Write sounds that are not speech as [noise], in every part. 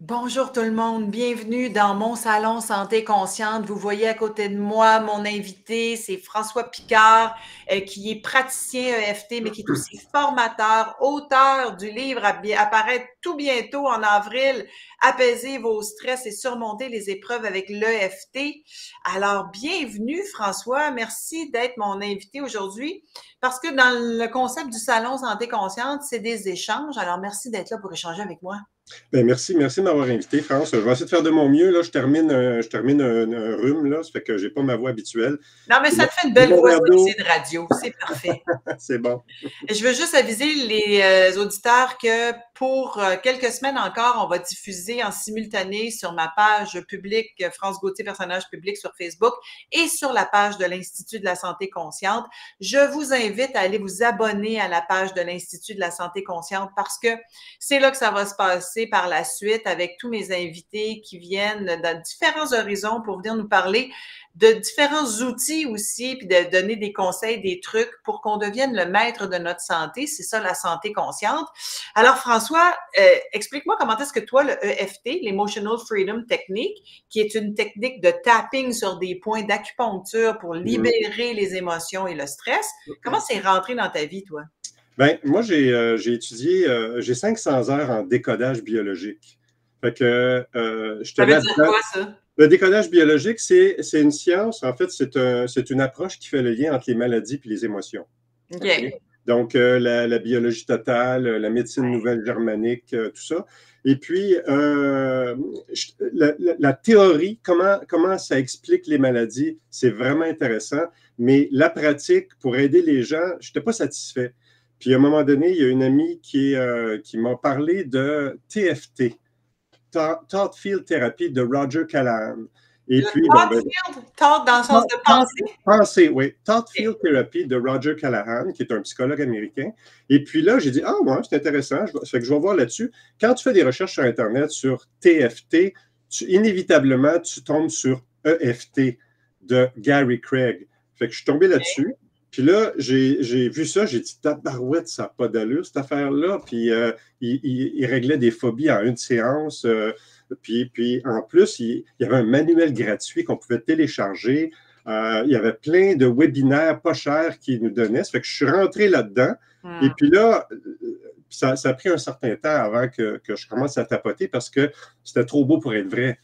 Bonjour tout le monde, bienvenue dans mon salon Santé Consciente. Vous voyez à côté de moi mon invité, c'est François Picard, euh, qui est praticien EFT, mais qui est aussi formateur, auteur du livre à apparaître tout bientôt en avril, Apaiser vos stress et surmonter les épreuves avec l'EFT. Alors, bienvenue François, merci d'être mon invité aujourd'hui, parce que dans le concept du salon Santé Consciente, c'est des échanges. Alors, merci d'être là pour échanger avec moi. Ben merci, merci de m'avoir invité, France. Je vais essayer de faire de mon mieux. Là. Je termine, un, je termine un, rhume, là. Ça fait que je n'ai pas ma voix habituelle. Non, mais ça te fait une belle voix de radio. C'est parfait. [laughs] C'est bon. Je veux juste aviser les euh, auditeurs que pour euh, quelques semaines encore, on va diffuser en simultané sur ma page publique euh, France Gauthier, personnage public sur Facebook et sur la page de l'Institut de la santé consciente. Je vous invite à aller vous abonner à la page de l'Institut de la santé consciente parce que c'est là que ça va se passer par la suite avec tous mes invités qui viennent dans différents horizons pour venir nous parler de différents outils aussi, puis de donner des conseils, des trucs pour qu'on devienne le maître de notre santé. C'est ça la santé consciente. Alors François, euh, explique-moi comment est-ce que toi, le EFT, l'Emotional Freedom Technique, qui est une technique de tapping sur des points d'acupuncture pour libérer les émotions et le stress, comment c'est rentré dans ta vie, toi? Bien, moi, j'ai euh, étudié, euh, j'ai 500 heures en décodage biologique. Fait que euh, je te Ça veut dire quoi, ça? Le décodage biologique, c'est une science, en fait, c'est un, une approche qui fait le lien entre les maladies et les émotions. OK. Donc, la, la, biologie totale, la médecine nouvelle germanique, tout ça. Et puis, la, la, théorie, comment, comment ça explique les maladies, c'est vraiment intéressant. Mais la pratique, pour aider les gens, je n'étais pas satisfait. Puis à un moment donné, il y a une amie qui, euh, qui m'a parlé de TFT, Thought Field Therapy de Roger Callahan. Et puis, thought ben, field, thought dans le sens de penser. Penser, oui. Thought Field Therapy de Roger Callahan, qui est un psychologue américain. Et puis là, j'ai dit, ah, ouais, c'est intéressant. Ça fait que je vais voir là-dessus. Quand tu fais des recherches sur Internet sur TFT, inévitablement, tu tombes sur EFT de Gary Craig. Fait que je suis tombé là-dessus. Puis là, j'ai vu ça, j'ai dit, tabarouette, ça n'a pas d'allure, cette affaire-là. Puis euh, il, réglait des phobies en une séance. Euh, puis, puis en plus, il, y avait un manuel gratuit qu'on pouvait télécharger. Euh, il y avait plein de webinaires pas chers qu'il nous donnaient. Ça fait que je suis rentré là-dedans. Et puis là, ça, a pris un certain temps avant que, que je commence à tapoter parce que c'était trop beau pour être vrai.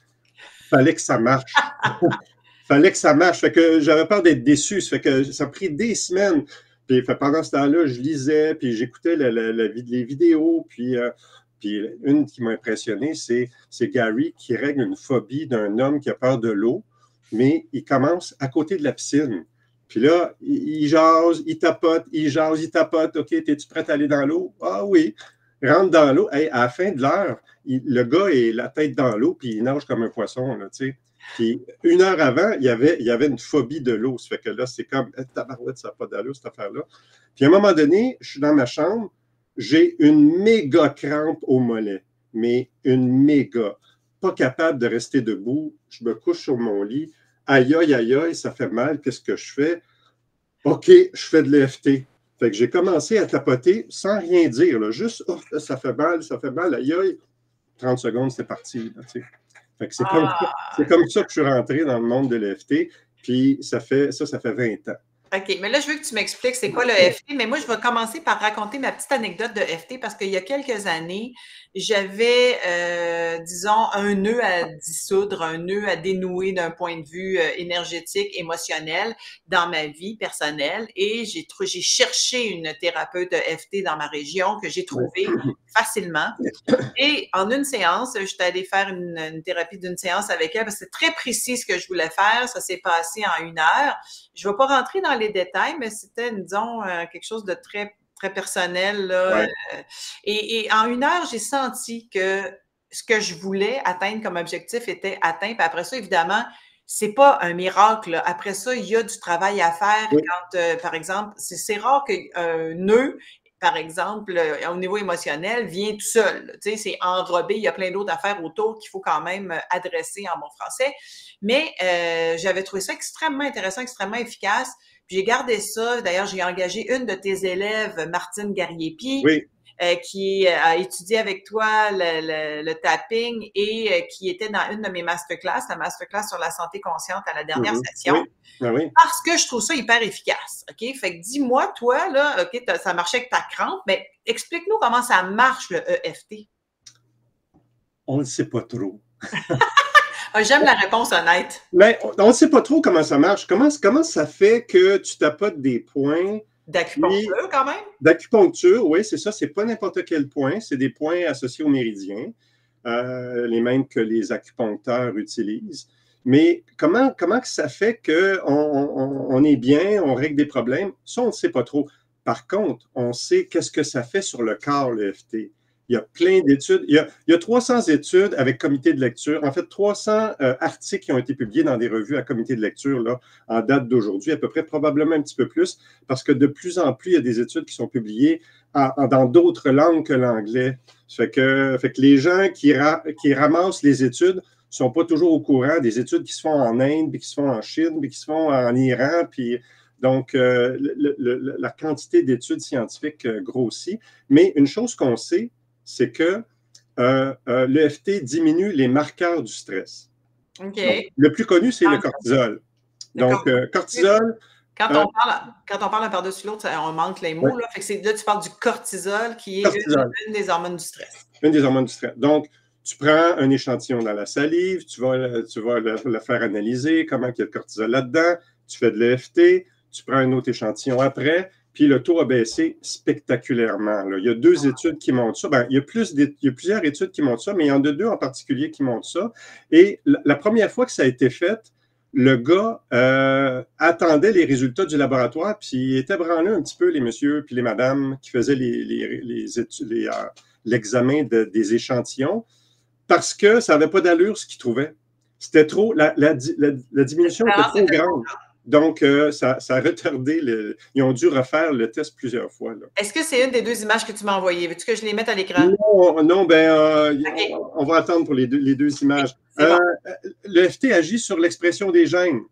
Il fallait que ça marche. [laughs] fallait que ça marche. Fait que j'avais peur d'être déçu. Ça fait que ça a pris des semaines. Puis pendant ce temps-là, je lisais, puis j'écoutais les vidéos. Puis, euh, puis une qui m'a impressionné, c'est Gary qui règle une phobie d'un homme qui a peur de l'eau, mais il commence à côté de la piscine. Puis là, il, jase, il tapote, il jase, il tapote. OK, es-tu prêt à aller dans l'eau? Ah oui. Rentre dans l'eau. à la fin de l'heure, le gars est la tête dans l'eau, puis il nage comme un poisson. Là, sais. Puis une heure avant, il y avait, il y avait une phobie de l'eau. Ça fait que là, c'est comme eh, tabarouette, ça n'a pas d'allure, cette affaire-là. Puis à un moment donné, je suis dans ma chambre, j'ai une méga crampe au mollet, mais une méga. Pas capable de rester debout. Je me couche sur mon lit. Aïe, aïe, aïe, aïe, ça fait mal. Qu'est-ce que je fais? OK, je fais de l'EFT. Fait que j'ai commencé à tapoter sans rien dire, juste oh, ça fait mal, ça fait mal, aïe, aïe. 30 secondes, c'est parti. C'est comme, ah. comme, ça que je suis rentré dans le monde de l'EFT. Puis ça fait ça, ça fait 20 ans. OK, mais là, je veux que tu m'expliques c'est quoi le FT, mais moi, je vais commencer par raconter ma petite anecdote de FT parce qu'il y a quelques années, j'avais, euh, disons, un nœud à dissoudre, un nœud à dénouer d'un point de vue euh, énergétique, émotionnel dans ma vie personnelle et j'ai j'ai cherché une thérapeute FT dans ma région que j'ai trouvée facilement. [coughs] Et en une séance, je suis allée faire une, une thérapie d'une séance avec elle parce que c'est très précis ce que je voulais faire. Ça s'est passé en une heure. Je ne vais pas rentrer dans les détails, mais c'était, disons, euh, quelque chose de très, très personnel. Là. Euh, et, en une heure, j'ai senti que ce que je voulais atteindre comme objectif était atteint. Puis après ça, évidemment, c'est pas un miracle. Après ça, il y a du travail à faire quand, euh, par exemple, c'est rare qu'un nœud, par exemple, au niveau émotionnel, vient tout seul. Tu sais, c'est enrobé. Il y a plein d'autres affaires autour qu'il faut quand même adresser en bon français. Mais j'avais trouvé ça extrêmement intéressant, extrêmement efficace j'ai gardé ça. D'ailleurs, j'ai engagé une de tes élèves, Martine Gariepi. euh, qui a étudié avec toi le, tapping et euh, qui était dans une de mes masterclass, la masterclass sur la santé consciente à la dernière Mhm. session. Oui. Parce que je trouve ça hyper efficace. OK? Fait que dis-moi, toi, là, OK, ça marchait avec ta crampe, mais explique-nous comment ça marche, le EFT. On ne sait pas trop. [laughs] Ah, J'aime la réponse honnête. Mais on ne sait pas trop comment ça marche. Comment, comment ça fait que tu tapotes des points D'acupuncture, quand même? d'acupuncture? Oui, c'est ça. C'est pas n'importe quel point. C'est des points associés aux méridiens, euh, les mêmes que les acupuncteurs utilisent. Mais comment, comment que ça fait qu'on on, on est bien, on règle des problèmes? Ça, on ne sait pas trop. Par contre, on sait qu'est-ce que ça fait sur le corps, le FT. Il y a plein d'études. Il y a, il y a 300 études avec comité de lecture. En fait, 300 euh, articles qui ont été publiés dans des revues à comité de lecture là, en date d'aujourd'hui, à peu près, probablement un petit peu plus, parce que de plus en plus, il y a des études qui sont publiées dans d'autres langues que l'anglais. Fait que, fait que les gens qui, ra- qui ramassent les études ne sont pas toujours au courant des études qui se font en Inde, puis qui se font en Chine, puis qui se font en Iran, puis donc, euh, la quantité d'études scientifiques euh, grossit. Mais une chose qu'on sait, c'est que euh, euh, l'EFT diminue les marqueurs du stress. Donc, le plus connu, c'est Ah, le cortisol. le Donc, cortisol. euh, cortisol, Quand, on parle, quand on parle un par-dessus l'autre, on manque les mots. Ouais. Là. Fait que c'est- là, tu parles du cortisol, qui est Cortisol. Une, une des hormones du stress. une des hormones du stress. Donc, tu prends un échantillon dans la salive, tu vas, tu vas le, le faire analyser, comment il y a le cortisol là-dedans, tu fais de l'EFT, tu prends un autre échantillon après, puis le taux a baissé spectaculairement. là. Il y a deux études qui montrent ça. Ben, il, y a plus d'é- il y a plusieurs études qui montrent ça, mais il y en a deux en particulier qui montrent ça. Et la, la première fois que ça a été fait, le gars euh, attendait les résultats du laboratoire, puis il était branlé un petit peu, les messieurs puis les madames qui faisaient les, les, les euh, l'examen de- des échantillons, parce que ça n'avait pas d'allure ce qu'ils trouvaient. C'était trop, la, la, di- la- la diminution était trop grande. Donc, euh, ça, ça a retardé, le, ils ont dû refaire le test plusieurs fois. Est-ce que c'est une des deux images que tu m'as envoyées? Veux-tu que je les mette à l'écran? Non, non, ben, euh, on, on va attendre pour les deux, les deux images. Bon. Euh, le FT agit sur l'expression des gènes.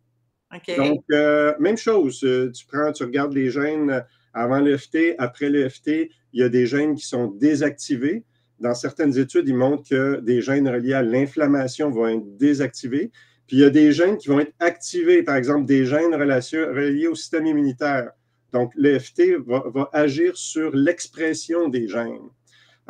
OK. Donc, même chose, tu prends, tu regardes les gènes avant le FT, après le FT, il y a des gènes qui sont désactivés. Dans certaines études, ils montrent que des gènes reliés à l'inflammation vont être désactivés. Puis il y a des gènes qui vont être activés, par exemple des gènes reliés au système immunitaire. Donc, le FT va, va agir sur l'expression des gènes.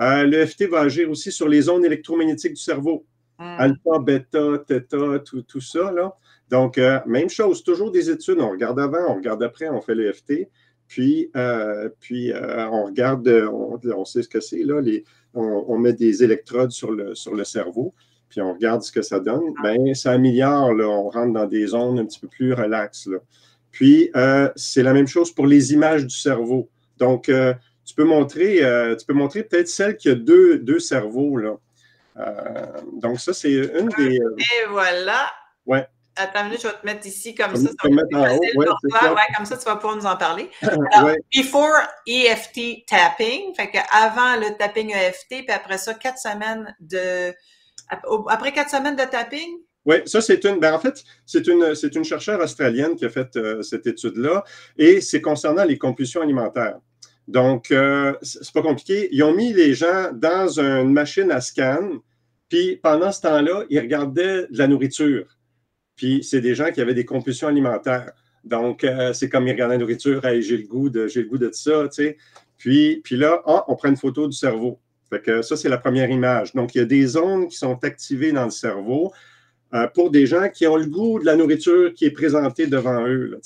Euh, le FT va agir aussi sur les ondes électromagnétiques du cerveau Hmm. alpha, bêta, theta, tout, tout ça. Là. Donc, euh, même chose, toujours des études. On regarde avant, on regarde après, on fait le FT. Puis, euh, puis euh, on regarde, on, on sait ce que c'est, là. Les, on, on met des électrodes sur le, sur le cerveau, puis on regarde ce que ça donne. Bien, ça améliore, là. On rentre dans des zones un petit peu plus relaxes, là. Puis, euh, c'est la même chose pour les images du cerveau. Donc, euh, tu peux montrer, euh, tu peux montrer peut-être celle qui a deux, deux cerveaux, là. Donc, ça, c'est une des. Et voilà. Ouais. Attends une minute, je vais te mettre ici comme ça. Ça va être mettre en plus haut, facile ouais, pour toi. ça. Ouais, comme ça, tu vas pouvoir nous en parler. [coughs] Alors, ouais. before EFT tapping, fait que avant le tapping EFT, puis après ça, quatre semaines de. Après quatre semaines de tapping? Oui, ça, c'est une. Ben, en fait, c'est une, c'est une chercheure australienne qui a fait euh, cette étude-là et c'est concernant les compulsions alimentaires. Donc, euh, c'est pas compliqué. Ils ont mis les gens dans une machine à scan, puis pendant ce temps-là, ils regardaient de la nourriture. Puis c'est des gens qui avaient des compulsions alimentaires. Donc, euh, c'est comme ils regardaient la nourriture, hey, j'ai le goût de, j'ai le goût de ça, tu sais. Puis, puis là, ah, on prend une photo du cerveau. Fait que ça, c'est la première image. Donc, il y a des zones qui sont activées dans le cerveau euh, pour des gens qui ont le goût de la nourriture qui est présentée devant eux. Là.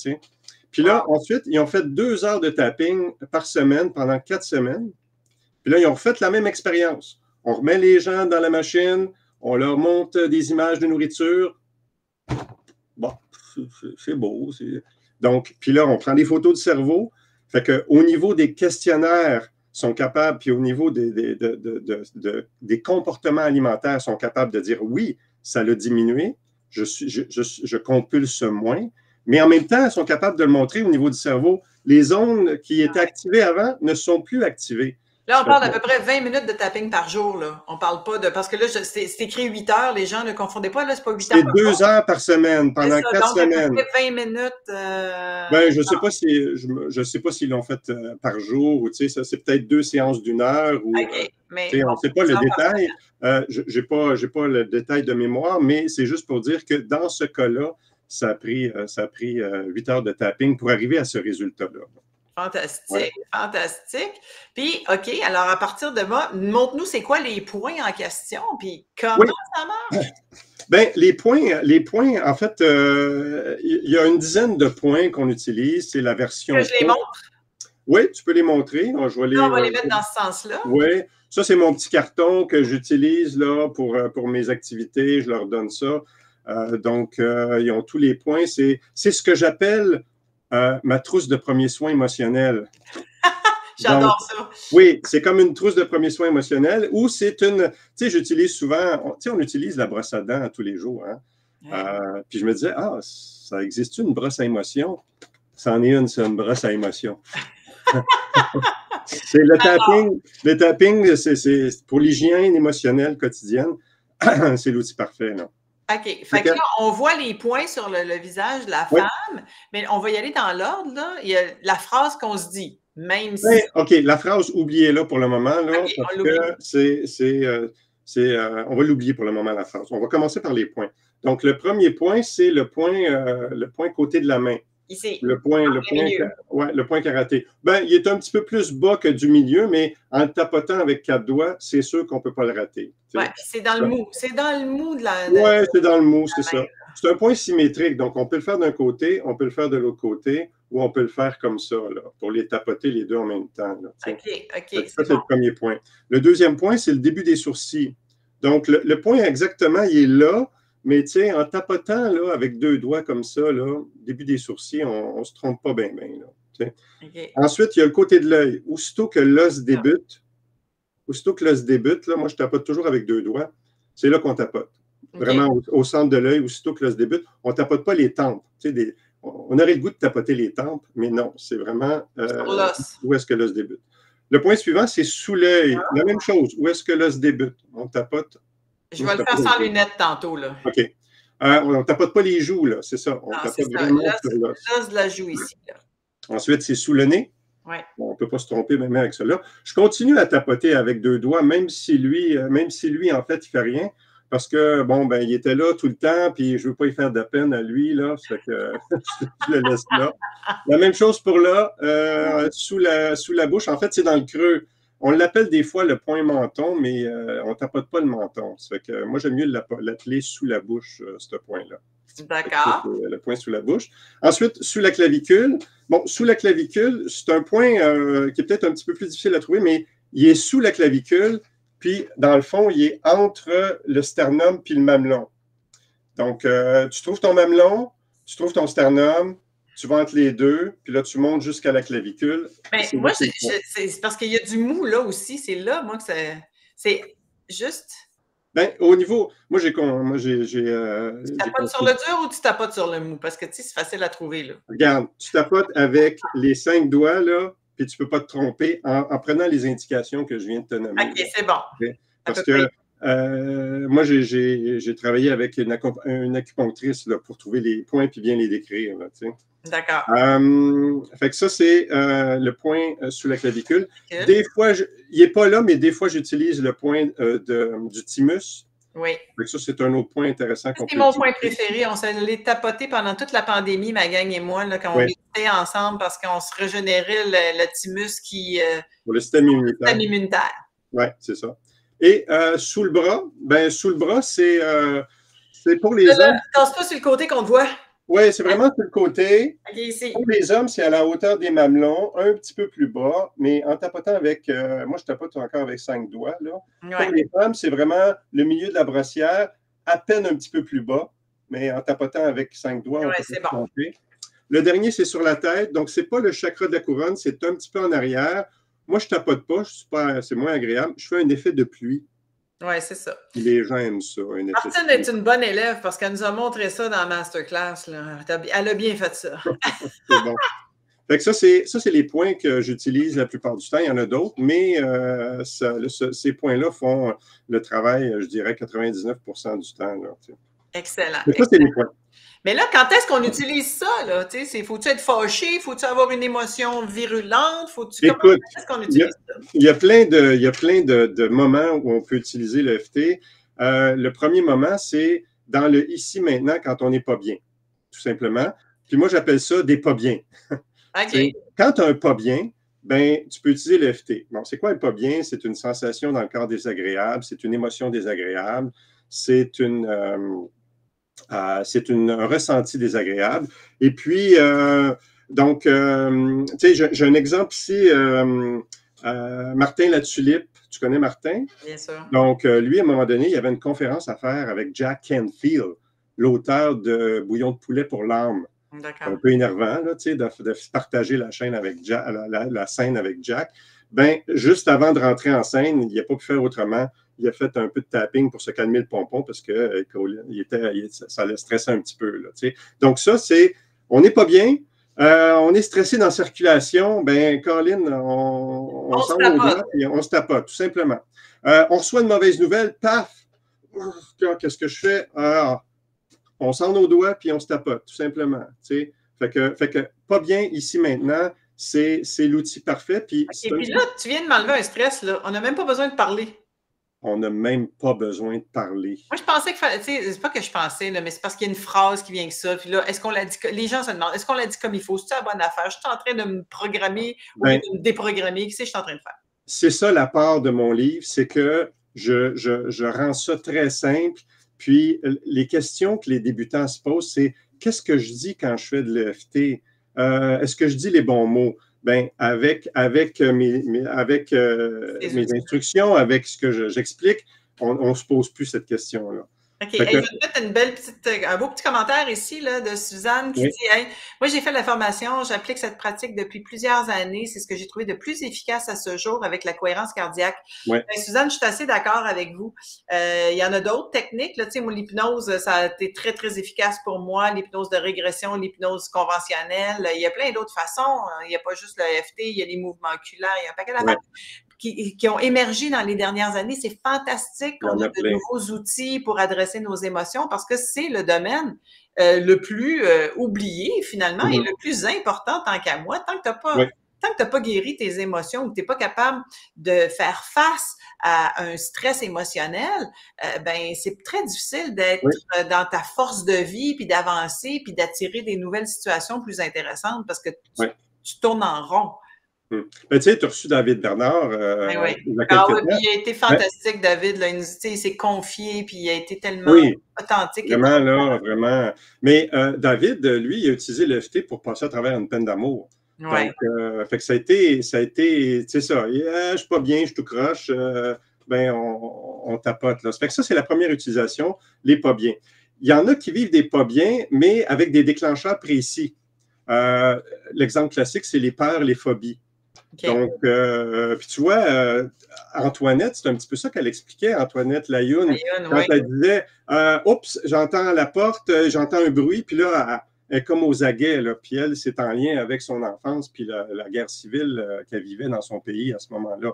Puis là, ensuite, ils ont fait deux heures de tapping par semaine pendant quatre semaines. Puis là, ils ont refait la même expérience. On remet les gens dans la machine, on leur montre des images de nourriture. Bon, c'est- beau. Donc, puis là, on prend des photos du cerveau. Fait qu'au niveau des questionnaires, sont capables, puis au niveau des, des, de- de- de- de- des comportements alimentaires, sont capables de dire oui, ça l'a diminué, je, suis, je, je, je compulse moins, mais en même temps, ils sont capables de le montrer au niveau du cerveau. Les zones qui étaient activées avant ne sont plus activées. Là, on parle d'à peu près 20 minutes de tapping par jour. Là. On parle pas de. Parce que là, c'est écrit 8 heures. Les gens ne confondez pas. Là, c'est pas 8 heures. C'est 2 heures par semaine pendant 4 semaines. À 20 minutes. Euh... Ben, je ne sais pas si je, sais pas s'ils l'ont fait euh, par jour ou tu sais, ça, c'est peut-être deux séances d'une heure. Ou, euh, mais on ne sait pas le détail. Euh, je n'ai pas, pas le détail de mémoire, mais c'est juste pour dire que dans ce cas-là, ça a pris, ça a pris 8 heures de tapping pour arriver à ce résultat-là. Fantastique, fantastique. Puis, OK, alors à partir de là, montre-nous c'est quoi les points en question, puis comment ça marche? [laughs] Bien, les points, les points, en fait, euh, il y a une dizaine de points qu'on utilise. C'est la version. Que je les montre? Oui, tu peux les montrer. on va les euh, mettre dans ce sens-là. Oui. Ça, c'est mon petit carton que j'utilise là pour, euh, pour mes activités. Je leur donne ça. donc, ils ont tous les points. C'est ce que j'appelle euh, ma trousse de premiers soins émotionnels. [laughs] J'adore ça. Oui, c'est comme une trousse de premiers soins émotionnels ou c'est une. Tu sais, j'utilise souvent. Tu sais, on utilise la brosse à dents tous les jours. Hein? Euh, puis je me disais, ah, ça existe une brosse à émotion? C'en est une, c'est une brosse à émotion. [laughs] c'est le tapping. Le tapping, c'est pour l'hygiène émotionnelle quotidienne. [clears throat] c'est l'outil parfait. Là. OK. Fait que là, on voit les points sur le, visage de la femme, mais on va y aller dans l'ordre. Il y a la phrase qu'on se dit, même si. OK, la phrase, oubliez-la pour le moment, là, parce que c'est. Euh, euh, on va l'oublier pour le moment, la phrase. On va commencer par les points. Donc, le premier point, c'est le point, euh, le point côté de la main. Le point, le point, ouais, le point karaté. Ben, il est un petit peu plus bas que du milieu, mais en tapotant avec quatre doigts, c'est sûr qu'on ne peut pas le rater. Oui, c'est dans le mou. C'est dans le mou de la. Oui, c'est dans le mou, c'est ça. C'est un point symétrique, donc on peut le faire d'un côté, on peut le faire de l'autre côté, ou on peut le faire comme ça, là, pour les tapoter les deux en même temps. OK, OK. Ça, c'est le premier point. Le deuxième point, c'est le début des sourcils. Donc, le, le point exactement, il est là, mais tu sais, en tapotant là, avec deux doigts comme ça, là, début des sourcils, on ne se trompe pas bien, bien. Ensuite, il y a le côté de l'œil. Aussitôt que l'os ah. débute, aussitôt que l'os débute, là, moi, je tapote toujours avec deux doigts. C'est là qu'on tapote. Vraiment au, centre de l'œil, aussitôt que l'os débute. On ne tapote pas les tempes. Des, on aurait le goût de tapoter les tempes, mais non, c'est vraiment euh, où est-ce que l'os débute. Le point suivant, c'est sous l'œil. Ah. La même chose. Où est-ce que l'os débute? On tapote je vais le faire sans lunettes tantôt. Là. OK. Euh, on ne tapote pas les joues, là, c'est ça. On non, tapote vraiment l'os de la joue ici. Là. Ensuite, c'est sous le nez. Ouais. Bon, on ne peut pas se tromper même avec cela. Je continue à tapoter avec deux doigts, même si lui, euh, même si lui, en fait, il ne fait rien. Parce que, bon, ben, il était là tout le temps, puis je ne veux pas y faire de peine à lui, là. Ça que [laughs] je le laisse là. La même chose pour là, euh, sous, la, sous la bouche. En fait, c'est dans le creux. On l'appelle des fois le point menton, mais euh, on ne tapote pas le menton. Ça fait que moi, j'aime mieux l'appeler sous la bouche, euh, ce point-là. D'accord. Le point sous la bouche. Ensuite, sous la clavicule. Bon, sous la clavicule, c'est un point euh, qui est peut-être un petit peu plus difficile à trouver, mais il est sous la clavicule, puis dans le fond, il est entre le sternum puis le mamelon. Donc, tu trouves ton mamelon, tu trouves ton sternum, tu vas entre les deux, puis là, tu montes jusqu'à la clavicule. Ben, moi, c'est parce qu'il y a du mou là aussi. C'est là, moi, que c'est juste. Ben, au niveau. Moi, j'ai. Euh, tu tapotes sur le dur ou tu tapotes sur le mou? Parce que, tu sais, c'est facile à trouver, là. Regarde, tu tapotes avec les cinq doigts, là, puis tu ne peux pas te tromper en, prenant les indications que je viens de te nommer. OK, c'est bon. Parce que euh, moi, j'ai travaillé avec une, une acupunctrice là, pour trouver les points puis bien les décrire. D'accord. Euh, fait que ça, c'est euh, le point sous la clavicule. Des fois, il n'est pas là, mais des fois, j'utilise le point de, du thymus. Oui. Fait que ça, c'est un autre point intéressant. C'est mon point préféré. On s'est tapoté pendant toute la pandémie, ma gang et moi, là, quand on était ensemble parce qu'on se régénérait le, thymus qui. pour le système immunitaire. Oui, c'est ça. Et euh, sous le bras, ben sous le bras, c'est euh, pour les hommes. Ne pas sur le côté qu'on voit. Oui, c'est vraiment sur le côté. ici. Pour les hommes, c'est à la hauteur des mamelons, un petit peu plus bas, mais en tapotant avec, euh, moi je tapote encore avec cinq doigts. Là. Pour les femmes, c'est vraiment le milieu de la brossière, à peine un petit peu plus bas, mais en tapotant avec cinq doigts, on peut c'est bon. Le dernier, c'est sur la tête, donc c'est pas le chakra de la couronne, c'est un petit peu en arrière. Moi, je tapote pas, c'est moins agréable. Je fais un effet de pluie. Oui, c'est ça. Les gens aiment ça. Martine est une bonne élève parce qu'elle nous a montré ça dans la masterclass. Là. Elle a bien fait ça. [laughs] c'est bon. Fait que ça, c'est, ça, c'est les points que j'utilise la plupart du temps. Il y en a d'autres, mais euh, ces points-là font le travail, je dirais, 99% du temps. Excellent. Mais ça, c'est les points. Mais là, quand est-ce qu'on utilise ça? Là? Faut-tu être fâché? Faut-tu avoir une émotion virulente? Faut-tu... Écoute, est-ce qu'on utilise ça? Il y a plein, de, il y a plein de, moments où on peut utiliser le FT. Euh, le premier moment, c'est dans le ici maintenant quand on n'est pas bien, tout simplement. Puis moi, j'appelle ça des pas bien. [laughs] Quand tu as un pas bien, ben, tu peux utiliser l'EFT. Bon, c'est quoi un pas bien? C'est une sensation dans le corps désagréable, c'est une émotion désagréable, c'est une, euh, c'est un ressenti désagréable. Et puis, euh, donc, tu sais, j'ai un exemple ici, Martin Latulippe. Tu connais Martin? Bien sûr. Donc, lui, à un moment donné, il y avait une conférence à faire avec Jack Canfield, l'auteur de Bouillon de poulet pour l'âme un peu énervant là, de, de, partager la, chaîne avec la, scène avec Jack. Ben, juste avant de rentrer en scène, il n'a pas pu faire autrement. Il a fait un peu de tapping pour se calmer le pompon parce que euh, il était, ça allait stresser un petit peu. Là, Donc, ça, c'est on n'est pas bien. Euh, on est stressé dans la circulation. Ben, Colin, on, on, on se tapote, tout simplement. Euh, on reçoit une mauvaise nouvelle, paf! Qu'est-ce que je fais? Ah, on sent nos doigts puis on se tapote, tout simplement. Fait que, fait que pas bien ici maintenant, c'est l'outil parfait. Puis, Et puis là, tu viens de m'enlever un stress, là. on n'a même pas besoin de parler. On n'a même pas besoin de parler. Moi, je pensais que, tu sais, c'est pas que je pensais, là, mais c'est parce qu'il y a une phrase qui vient que ça. Puis là, est-ce qu'on l'a dit, les gens se demandent, est-ce qu'on l'a dit comme il faut? C'est la bonne affaire? Je suis en train de me programmer ou ben de me déprogrammer? Qu'est-ce que je suis en train de faire? C'est ça la part de mon livre, c'est que je, je, je rends ça très simple puis, les questions que les débutants se posent, c'est qu'est-ce que je dis quand je fais de l'EFT? Euh, est-ce que je dis les bons mots? Ben, avec, avec, mes, avec euh, mes instructions, avec ce que j'explique, on ne se pose plus cette question-là. OK. je vais mettre une belle petite, euh, un beau petit commentaire ici là, de Suzanne qui dit Moi, j'ai fait la formation, j'applique cette pratique depuis plusieurs années. C'est ce que j'ai trouvé de plus efficace à ce jour avec la cohérence cardiaque. Ben, Suzanne, je suis assez d'accord avec vous. Euh, il y en a d'autres techniques. Là, tu sais, moi, l'hypnose, ça a été très, très efficace pour moi. L'hypnose de régression, l'hypnose conventionnelle. Il y a plein d'autres façons. Il n'y a pas juste le FT, il y a les mouvements oculaires, il y a un paquet d'affaires qui, ont émergé dans les dernières années. C'est fantastique qu'on ait de nouveaux outils pour adresser nos émotions parce que c'est le domaine euh, le plus euh, oublié finalement et mm-hmm. le plus important tant qu'à moi. Tant que tu n'as pas, tant pas guéri tes émotions ou que tu n'es pas capable de faire face à un stress émotionnel, euh, ben c'est très difficile d'être dans ta force de vie puis d'avancer puis d'attirer des nouvelles situations plus intéressantes parce que tu tournes en rond. Ben, tu sais, tu as reçu David Bernard. Euh, ben oui. ah, oui, il a été fantastique, David. Là, il, s'est confié, puis il a été tellement authentique. Vraiment, là, vraiment. Mais euh, David, lui, il a utilisé l'EFT pour passer à travers une peine d'amour. Ouais. Donc, euh, fait que ça a été, ça a été, tu sais ça, je suis pas bien, je tout croche, ben on, tapote. Là. Ça fait que ça, c'est la première utilisation, les pas bien. Il y en a qui vivent des pas bien, mais avec des déclencheurs précis. L'exemple classique, c'est les peurs, les phobies. Donc, euh, puis tu vois, euh, Antoinette, c'est un petit peu ça qu'elle expliquait, Antoinette Layoun, quand elle disait euh, Oups, j'entends la porte, j'entends un bruit, puis là, elle, est comme aux aguets, là, puis elle, c'est en lien avec son enfance, puis la, guerre civile qu'elle vivait dans son pays à ce moment-là.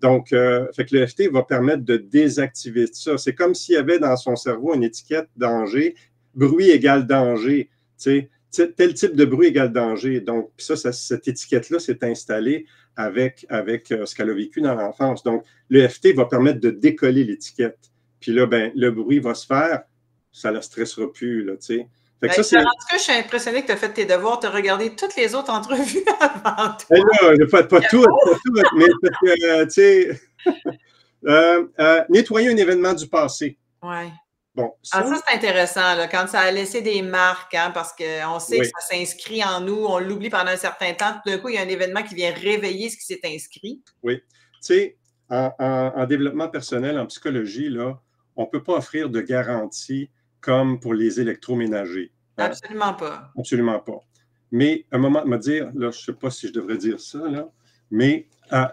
Donc, fait que le FT va permettre de désactiver ça. C'est comme s'il y avait dans son cerveau une étiquette danger, bruit égale danger. Tu sais, tel type de bruit égale danger. Donc, ça cette étiquette-là s'est installée avec, avec euh, ce qu'elle a vécu dans l'enfance. Donc, le FT va permettre de décoller l'étiquette. Puis là, ben, le bruit va se faire, ça ne la stressera plus, là, tu sais. Ben, en tout cas, je suis impressionné que tu as fait tes devoirs, tu as regardé toutes les autres entrevues [laughs] avant toi. Ben là, pas, pas toutes, [laughs] pas toutes, mais euh, tu sais, [laughs] euh, nettoyer un événement du passé. Oui. Bon, ah, ça, c'est intéressant, là, quand ça a laissé des marques, hein, parce qu'on sait que ça s'inscrit en nous, on l'oublie pendant un certain temps. Tout d'un coup, il y a un événement qui vient réveiller ce qui s'est inscrit. Oui. Tu sais, en, développement personnel, en psychologie, là, on ne peut pas offrir de garantie comme pour les électroménagers. Hein? Absolument pas. Absolument pas. Mais à un moment de me dire, là, je ne sais pas si je devrais dire ça, là, mais euh,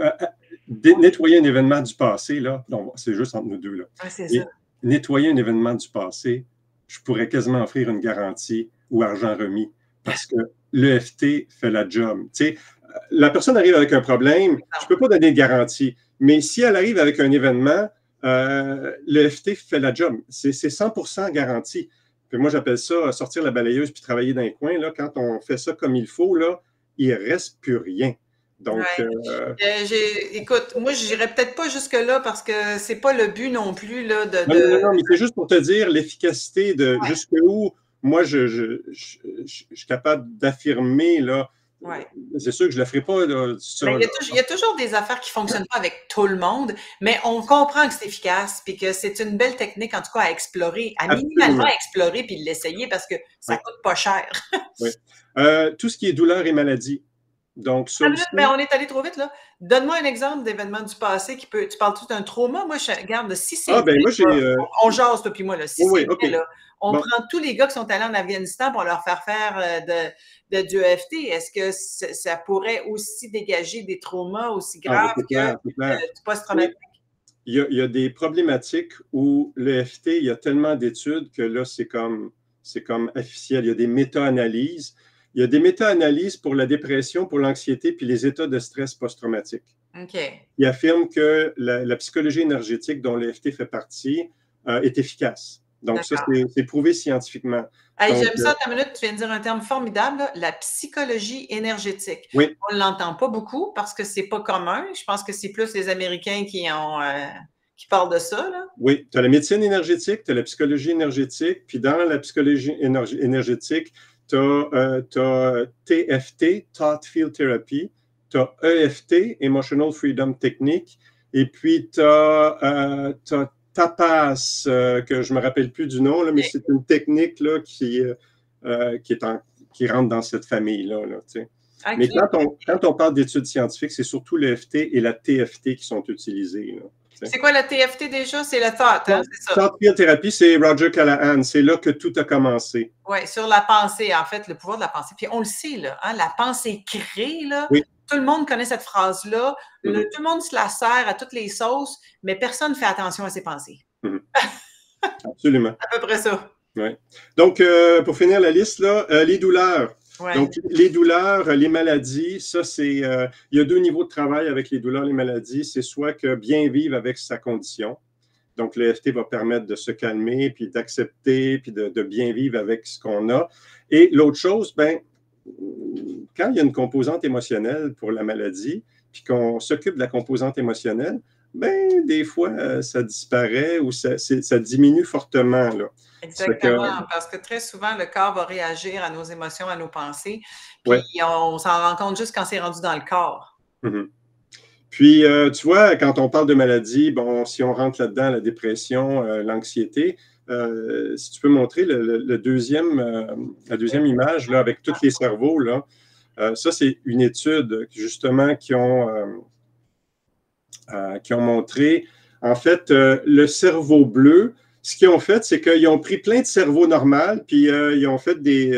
euh, euh, nettoyer un événement du passé, là, c'est juste entre nous deux. Là. Ah, c'est ça nettoyer un événement du passé, je pourrais quasiment offrir une garantie ou argent remis parce que l'EFT fait la job. Tu sais, la personne arrive avec un problème, je ne peux pas donner de garantie. Mais si elle arrive avec un événement, euh, l'EFT fait la job. C'est 100% garanti. Puis moi, j'appelle ça sortir la balayeuse puis travailler dans les coins. Là, quand on fait ça comme il faut, là, il ne reste plus rien. Donc, euh, euh, écoute, moi, je n'irais peut-être pas jusque-là parce que c'est pas le but non plus là, de, Non, non, non, mais c'est juste pour te dire l'efficacité de jusqu'où moi, je, je, suis capable d'affirmer là, Ouais. C'est sûr que je ne le ferai pas. Là, ben, il, y a toujours, des affaires qui ne fonctionnent pas avec tout le monde, mais on comprend que c'est efficace et que c'est une belle technique, en tout cas, à explorer, à minimalement explorer puis l'essayer parce que ça ne coûte pas cher. [laughs] oui. Euh, tout ce qui est douleur et maladie. Donc, ça mais on est allé trop vite, là. Donne-moi un exemple d'événement du passé qui peut. Tu parles tout d'un trauma? Moi, je regarde si c'est. Ah, ben, moi, j'ai. Euh, on, jase, toi, puis moi, là. Si là, on prend tous les gars qui sont allés en Afghanistan pour leur faire faire euh, de, de, du EFT. Est-ce que ça pourrait aussi dégager des traumas aussi ah, ben, graves que du post-traumatique? Il y, a, il y, a, des problématiques où l'EFT, il y a tellement d'études que là, c'est comme, c'est comme officiel. Il y a des méta-analyses. Il y a des méta-analyses pour la dépression, pour l'anxiété, puis les états de stress post-traumatique. OK. Il affirme que la, psychologie énergétique dont l'EFT fait partie euh, est efficace. Donc, ça, c'est prouvé scientifiquement. J'aime ça, ta minute, tu viens de dire un terme formidable, la psychologie énergétique. Oui. On ne l'entend pas beaucoup parce que c'est pas commun. Je pense que c'est plus les Américains qui ont euh, qui parlent de ça. Là. Oui, tu as la médecine énergétique, tu as la psychologie énergétique, puis dans la psychologie énergétique, tu as, TFT, Thought Field Therapy, tu as EFT, Emotional Freedom Technique, et puis tu as, euh, TAPAS, euh, que je ne me rappelle plus du nom, là, mais c'est une technique là, qui, euh, qui, est en, qui rentre dans cette famille-là. Là, Mais quand on, quand on parle d'études scientifiques, c'est surtout l'EFT et la TFT qui sont utilisés. C'est quoi la TFT déjà? C'est la thought, hein? c'est ça? Thought c'est Roger Callahan. C'est là que tout a commencé. Oui, sur la pensée, en fait, le pouvoir de la pensée. Puis on le sait, là, hein, la pensée crée, là. Tout le monde connaît cette phrase-là. Mm-hmm. Tout le monde se la sert à toutes les sauces, mais personne ne fait attention à ses pensées. Mm-hmm. [laughs] Absolument. à peu près ça. Oui. Donc, euh, pour finir la liste, là, euh, les douleurs. Donc, les douleurs, les maladies, ça, c'est. Euh, il y a deux niveaux de travail avec les douleurs, les maladies. C'est soit que bien vivre avec sa condition. Donc, l'EFT va permettre de se calmer, puis d'accepter, puis de, bien vivre avec ce qu'on a. Et l'autre chose, ben, quand il y a une composante émotionnelle pour la maladie, puis qu'on s'occupe de la composante émotionnelle, ben, des fois, euh, ça disparaît ou ça, diminue fortement. Exactement, parce que très souvent, le corps va réagir à nos émotions, à nos pensées, puis on, s'en rend compte juste quand c'est rendu dans le corps. Mm-hmm. Puis, euh, tu vois, quand on parle de maladie, bon, si on rentre là-dedans, la dépression, euh, l'anxiété, si tu peux montrer le, deuxième, la deuxième image là, avec tous les cerveaux, là, ça, c'est une étude justement qui ont euh, qui ont montré, en fait, euh, le cerveau bleu. Ce qu'ils ont fait, c'est qu'ils ont pris plein de cerveaux normaux, puis euh, ils ont fait des.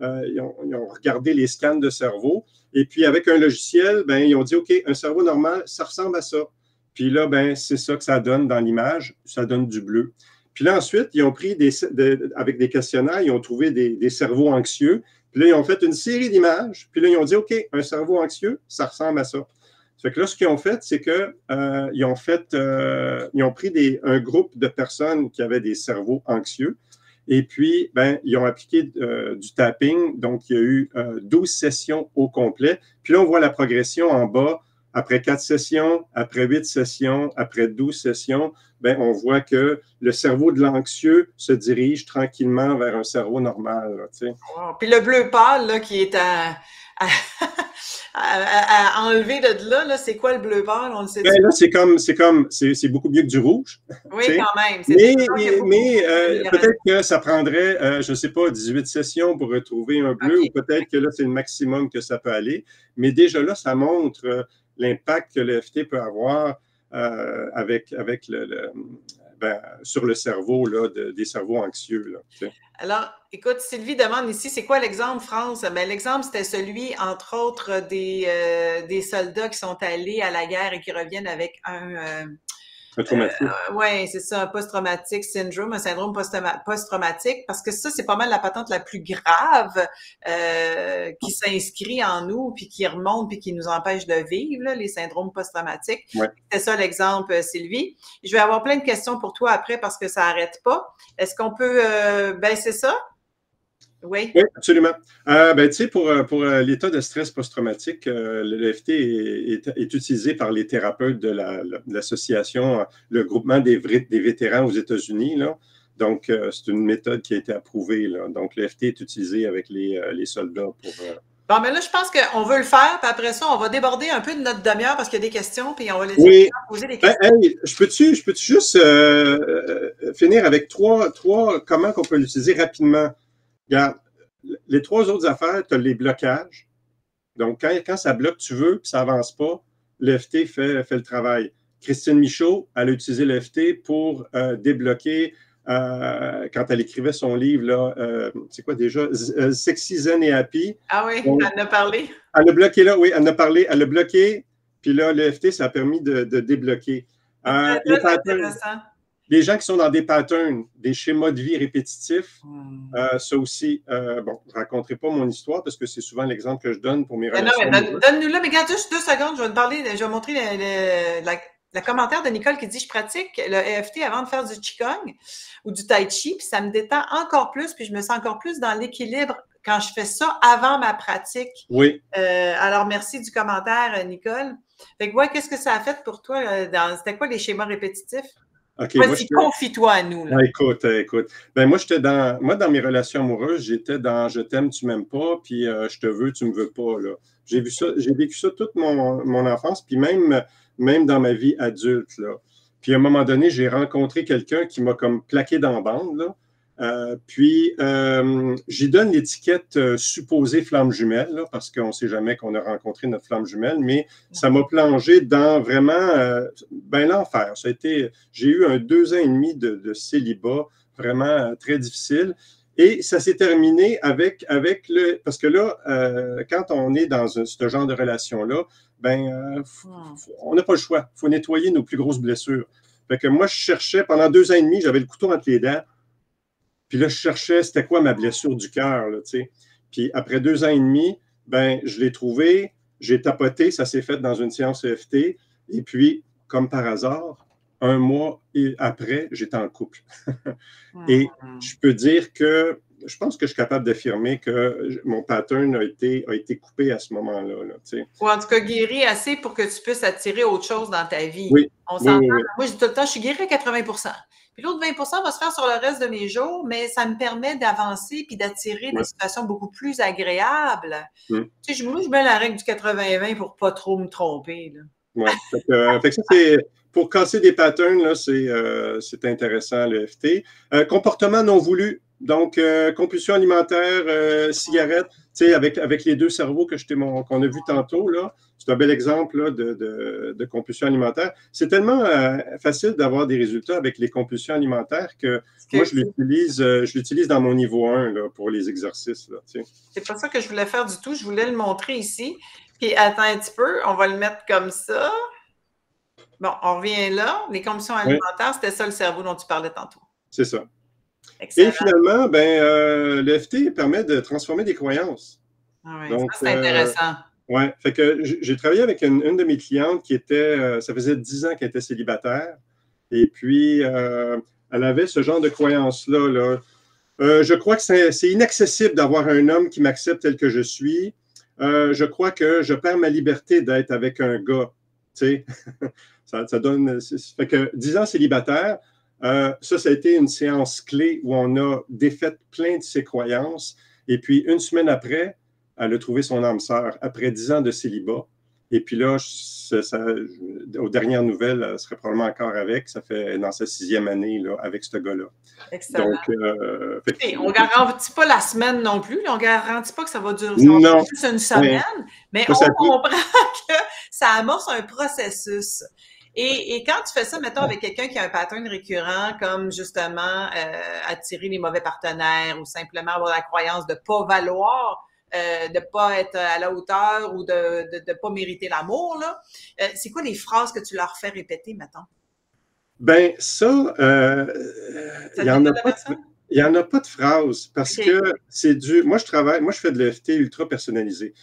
Ils ont, ils, ont, regardé les scans de cerveau. Et puis, avec un logiciel, ben, ils ont dit OK, un cerveau normal, ça ressemble à ça. Puis là, ben, c'est ça que ça donne dans l'image. Ça donne du bleu. Puis là, ensuite, ils ont pris des, avec des questionnaires, ils ont trouvé des, cerveaux anxieux. Puis là, ils ont fait une série d'images. Puis là, ils ont dit OK, un cerveau anxieux, ça ressemble à ça. Fait que là, ce qu'ils ont fait, c'est qu'ils euh, ont fait, euh, ils ont pris des, un groupe de personnes qui avaient des cerveaux anxieux et puis, ben, ils ont appliqué euh, du tapping. Donc, il y a eu 12 sessions au complet. Puis là, on voit la progression en bas. Après 4 sessions, après 8 sessions, après 12 sessions, ben, on voit que le cerveau de l'anxieux se dirige tranquillement vers un cerveau normal. Puis le bleu pâle là, qui est [laughs] à à, enlever de là, là c'est quoi le bleu pâle? On le sait. Ben là, c'est comme, c'est comme, c'est beaucoup mieux que du rouge. Oui, quand même. Mais, mais euh, peut-être que ça prendrait, euh, je ne sais pas, 18 sessions pour retrouver un bleu, ou peut-être que là, c'est le maximum que ça peut aller. Mais déjà là, ça montre euh, l'impact que l'EFT peut avoir avec, avec le, ben, sur le cerveau des cerveaux anxieux. Alors, écoute, Sylvie demande ici, c'est quoi l'exemple, France? Ben, l'exemple, c'était celui, entre autres, des, euh, des soldats qui sont allés à la guerre et qui reviennent avec un, euh, Euh, oui, c'est ça, un post-traumatique syndrome, un syndrome post-traumatique, parce que ça, c'est pas mal la patente la plus grave euh, qui s'inscrit en nous, puis qui remonte, puis qui nous empêche de vivre, les syndromes post-traumatiques. C'est ça l'exemple, euh, Sylvie. Je vais avoir plein de questions pour toi après parce que ça arrête pas. Est-ce qu'on peut euh, baisser ça? Oui. Oui, absolument. Euh, ben, tu sais, pour, pour euh, l'état de stress post-traumatique, euh, l'EFT est, est, utilisé par les thérapeutes de l'association, le groupement des, des vétérans aux États-Unis. Donc, c'est une méthode qui a été approuvée. Là. Donc, l'EFT est utilisé avec les, les soldats pour. Bon, mais là, je pense qu'on veut le faire, puis après ça, on va déborder un peu de notre demi-heure parce qu'il y a des questions, puis on va les oui. poser des questions. Ben, je peux-tu peux juste finir avec trois, trois comment qu'on peut l'utiliser rapidement? Regarde, les trois autres affaires, tu as les blocages. Donc, quand, quand ça bloque, tu veux, puis ça avance pas, l'EFT fait, fait le travail. Christine Michaud, elle a utilisé l'EFT pour euh, débloquer, euh, quand elle écrivait son livre, là, euh, c'est quoi déjà, Sexy Zen et Happy. Ah oui, elle en a parlé. Elle a bloqué là, oui, elle en a parlé, elle a bloqué, puis là, l'EFT, ça a permis de, de débloquer. C'est intéressant les gens qui sont dans des patterns, des schémas de vie répétitifs, hmm. euh, ça aussi, euh, bon, je ne raconterai pas mon histoire parce que c'est souvent l'exemple que je donne pour mes relations. Non, mais donne-nous là, mais regarde juste deux secondes, je vais te parler, je vais montrer le, commentaire de Nicole qui dit Je pratique le EFT avant de faire du Qigong ou du Tai Chi, puis ça me détend encore plus, puis je me sens encore plus dans l'équilibre quand je fais ça avant ma pratique. Oui. Euh, alors, merci du commentaire, Nicole. Fait que, ouais, qu'est-ce que ça a fait pour toi? C'était quoi les schémas répétitifs? Vas-y, confie-toi à nous. Ah, écoute, écoute. Ben, moi, j'étais dans. Moi, dans mes relations amoureuses, j'étais dans je t'aime, tu m'aimes pas, puis euh, je te veux, tu me veux pas. Là. J'ai vu ça, j'ai vécu ça toute mon, mon, enfance, puis même, même dans ma vie adulte. Là. Puis à un moment donné, j'ai rencontré quelqu'un qui m'a comme plaqué dans la bande. Là. Euh, puis, euh, j'y donne l'étiquette euh, supposée flamme jumelle, parce qu'on ne sait jamais qu'on a rencontré notre flamme jumelle, mais ça m'a plongé dans vraiment ben, l'enfer. Ça a été, j'ai eu un deux ans et demi de, célibat vraiment très difficile. Et ça s'est terminé avec, avec le. Parce que là, quand on est dans ce genre de relation-là, ben, hmm. on n'a pas le choix. Il faut nettoyer nos plus grosses blessures. Fait que moi, je cherchais, pendant deux ans et demi, j'avais le couteau entre les dents puis là, je cherchais, c'était quoi ma blessure du cœur, tu sais. Puis après deux ans et demi, ben, je l'ai trouvé, j'ai tapoté, ça s'est fait dans une séance EFT. Et puis, comme par hasard, un mois après, j'étais en couple. [laughs] et hmm. je peux dire que je pense que je suis capable d'affirmer que mon pattern a été, a été coupé à ce moment-là. Ou en tout cas guéri assez pour que tu puisses attirer autre chose dans ta vie. Oui. On s'entend. Moi, je dis tout le temps, je suis guéri à 80 puis l'autre 20% va se faire sur le reste de mes jours, mais ça me permet d'avancer puis d'attirer des situations beaucoup plus agréables. Tu sais, je, je mets la règle du 80-20 pour pas trop me tromper. Oui. Euh, ça, c'est pour casser des patterns, là, c'est, euh, intéressant, le FT. Euh, comportement non voulu. Donc, compulsion alimentaire, cigarette, tu sais, avec, avec les deux cerveaux que je qu'on a vu tantôt, là, c'est un bel exemple de, compulsion alimentaire. C'est tellement euh, facile d'avoir des résultats avec les compulsions alimentaires que, moi, je l'utilise, euh, je l'utilise dans mon niveau 1 pour les exercices. c'est pas ça que je voulais faire du tout. Je voulais le montrer ici. Puis attends un petit peu, on va le mettre comme ça. Bon, on revient là. Les compulsions alimentaires, c'était ça le cerveau dont tu parlais tantôt. C'est ça. Et finalement, ben, euh, l'EFT permet de transformer des croyances. Ah ça, c'est intéressant. Oui, fait que j'ai travaillé avec une, de mes clientes qui était, euh, ça faisait dix ans qu'elle était célibataire. Et puis, euh, elle avait ce genre de croyance-là. Là. Euh, je crois que c'est inaccessible d'avoir un homme qui m'accepte tel que je suis. je crois que je perds ma liberté d'être avec un gars. Tu sais, [laughs] ça, ça, donne. Fait que dix ans célibataire, ça, ça a été une séance clé où on a défait plein de ses croyances. Et puis, une semaine après, elle a trouvé son âme sœur après dix ans de célibat. Et puis là, aux dernières nouvelles, elle serait probablement encore avec. Ça fait dans sa sixième année là, avec ce gars-là. Excellent. Donc, euh, on ne garantit pas la semaine non plus. On ne garantit pas que ça va durer non, plus une semaine. Mais, on comprend [laughs] que ça amorce un processus. Et, quand tu fais ça, mettons, avec quelqu'un qui a un pattern récurrent, comme justement euh, attirer les mauvais partenaires ou simplement avoir la croyance de ne pas valoir, euh, de ne pas être à la hauteur ou de ne pas mériter l'amour, là. Euh, c'est quoi les phrases que tu leur fais répéter, maintenant? Ben, ça, il n'y en, a pas il en a pas de phrase parce que c'est du. Moi, je travaille, moi, je fais de l'EFT ultra personnalisé.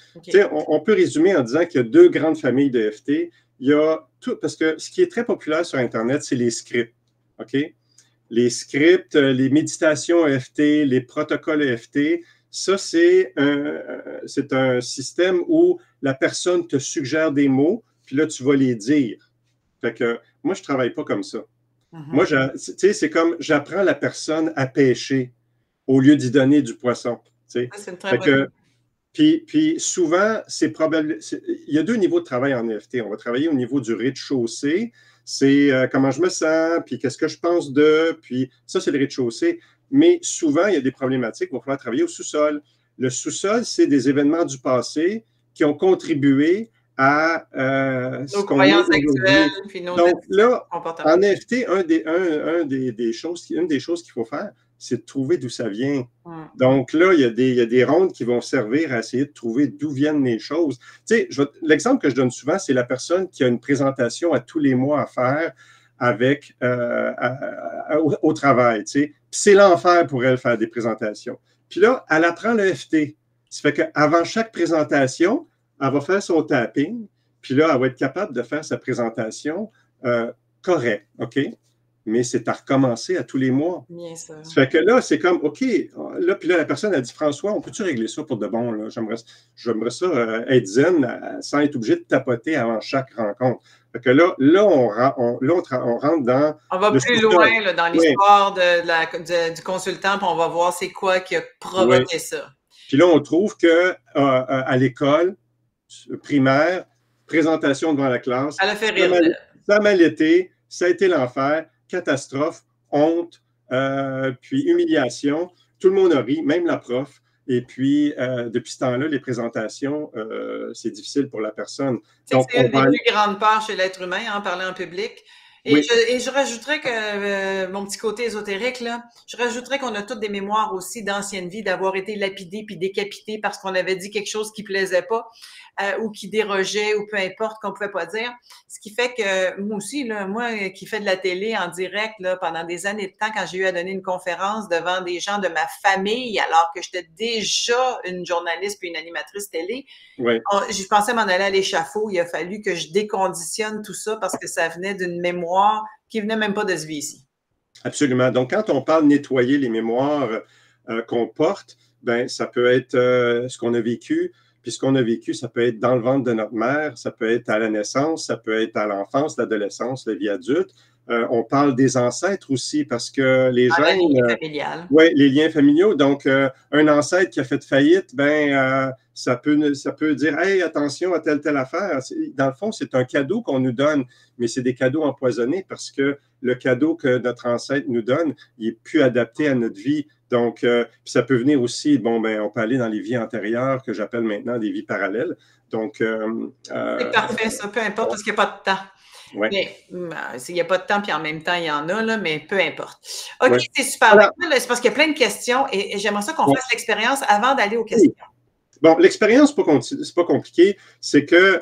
On, on, peut résumer en disant qu'il y a deux grandes familles d'EFT. Il y a tout, parce que ce qui est très populaire sur Internet, c'est les scripts. OK? Les scripts, les méditations EFT, les protocoles EFT, ça, c'est un, c'est un système où la personne te suggère des mots, puis là, tu vas les dire. Fait que moi, je ne travaille pas comme ça. Mm-hmm. Moi, tu sais, c'est comme j'apprends la personne à pêcher au lieu d'y donner du poisson. c'est une très bonne puis, puis, souvent, c'est probable. Il y a deux niveaux de travail en EFT. On va travailler au niveau du rez-de-chaussée. C'est euh, comment je me sens, puis qu'est-ce que je pense de, puis ça, c'est le rez-de-chaussée. Mais souvent, il y a des problématiques. Il va falloir travailler au sous-sol. Le sous-sol, c'est des événements du passé qui ont contribué à euh, nos croyances actuelles, puis nos Donc là, en EFT, un des, un, des, des, choses, une des choses qu'il faut faire, c'est de trouver d'où ça vient. Donc là, il y, a des, il y, a des, rondes qui vont servir à essayer de trouver d'où viennent les choses. Tu sais, l'exemple que je donne souvent, c'est la personne qui a une présentation à tous les mois à faire avec, euh, au, travail. Tu sais. C'est l'enfer pour elle faire des présentations. Puis là, elle apprend le FT. Ça fait qu'avant chaque présentation, elle va faire son tapping, puis là, elle va être capable de faire sa présentation euh, correcte, OK? Mais c'est à recommencer à tous les mois. Bien sûr. Ça fait que là, c'est comme, OK, là, puis là, la personne a dit, François, on peut-tu régler ça pour de bon? J'aimerais ça euh, être zen euh, sans être obligé de tapoter avant chaque rencontre. Fait que là, là, on, on, on, rentre dans. On va plus loin là, dans l'histoire de, du consultant, puis on va voir c'est quoi qui a provoqué ça. Puis là, on trouve que euh, à l'école primaire, présentation devant la classe. Elle a fait rire. Ça m'a été, ça a été l'enfer catastrophe, honte, euh, puis humiliation. Tout le monde a ri, même la prof. Et puis, euh, depuis ce temps-là, les présentations, euh, c'est difficile pour la personne. C'est une des plus grandes peurs chez l'être humain, en parler en public. Et, je, et je rajouterais que mon petit côté ésotérique, là, je rajouterais qu'on a toutes des mémoires aussi d'ancienne vie, d'avoir été lapidé puis décapité parce qu'on avait dit quelque chose qui plaisait pas. Euh, ou qui dérogeait ou peu importe qu'on pouvait pas dire. Ce qui fait que moi aussi, là, moi qui fais de la télé en direct là, pendant des années de temps, quand j'ai eu à donner une conférence devant des gens de ma famille, alors que j'étais déjà une journaliste puis une animatrice télé, je pensais m'en aller à l'échafaud. Il a fallu que je déconditionne tout ça parce que ça venait d'une mémoire qui venait même pas de ce ici. Absolument. Donc, quand on parle nettoyer les mémoires euh, qu'on porte, ben, ça peut être euh, ce qu'on a vécu, puis ce qu'on a vécu, ça peut être dans le ventre de notre mère, ça peut être à la naissance, ça peut être à l'enfance, l'adolescence, la vie adulte. Euh, on parle des ancêtres aussi parce que les gens. Les liens euh, familiaux. oui, les liens familiaux. Donc, euh, un ancêtre qui a fait faillite, ben, ça, peut, ça peut dire Hey, attention à telle, telle affaire. Dans le fond, c'est un cadeau qu'on nous donne, mais c'est des cadeaux empoisonnés parce que le cadeau que notre ancêtre nous donne, il n'est plus adapté à notre vie. Donc, euh, ça peut venir aussi, bon, ben, on peut aller dans les vies antérieures que j'appelle maintenant des vies parallèles. Donc, euh, c'est parfait, ça, peu importe, parce qu'il n'y a pas de temps. Ouais. Mais il n'y a pas de temps, puis en même temps, il y en a, là, mais peu importe. OK, c'est super. C'est parce qu'il y a plein de questions et, j'aimerais ça qu'on fasse l'expérience avant d'aller aux questions. Bon, l'expérience, c'est pas, compliqué. C'est que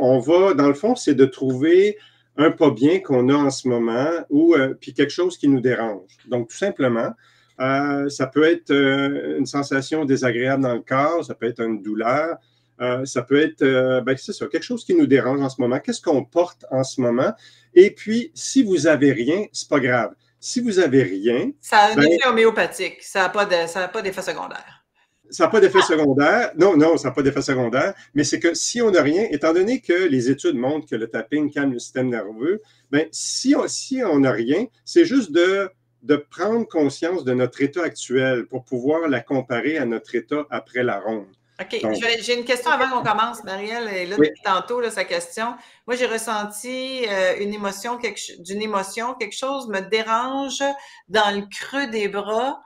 on va, dans le fond, c'est de trouver un pas bien qu'on a en ce moment ou puis quelque chose qui nous dérange. Donc, tout simplement, euh, ça peut être euh, une sensation désagréable dans le corps, ça peut être une douleur, euh, ça peut être, ben, c'est ça, quelque chose qui nous dérange en ce moment. Qu'est-ce qu'on porte en ce moment? Et puis, si vous n'avez rien, c'est pas grave. Si vous n'avez rien. Ça a un ben effet homéopathique. Ça n'a pas d'effet secondaire. Ça n'a pas d'effet secondaire. Non, non, ça n'a pas d'effet secondaire. Mais c'est que si on n'a rien, étant donné que les études montrent que le tapping calme le système nerveux, ben, si on si n'a rien, c'est juste de de prendre conscience de notre état actuel pour pouvoir la comparer à notre état après la ronde. OK. J'ai une question avant qu'on commence, Marielle. Et là, depuis tantôt, là, sa question. Moi, j'ai ressenti euh, une émotion, d'une émotion, quelque chose me dérange dans le creux des bras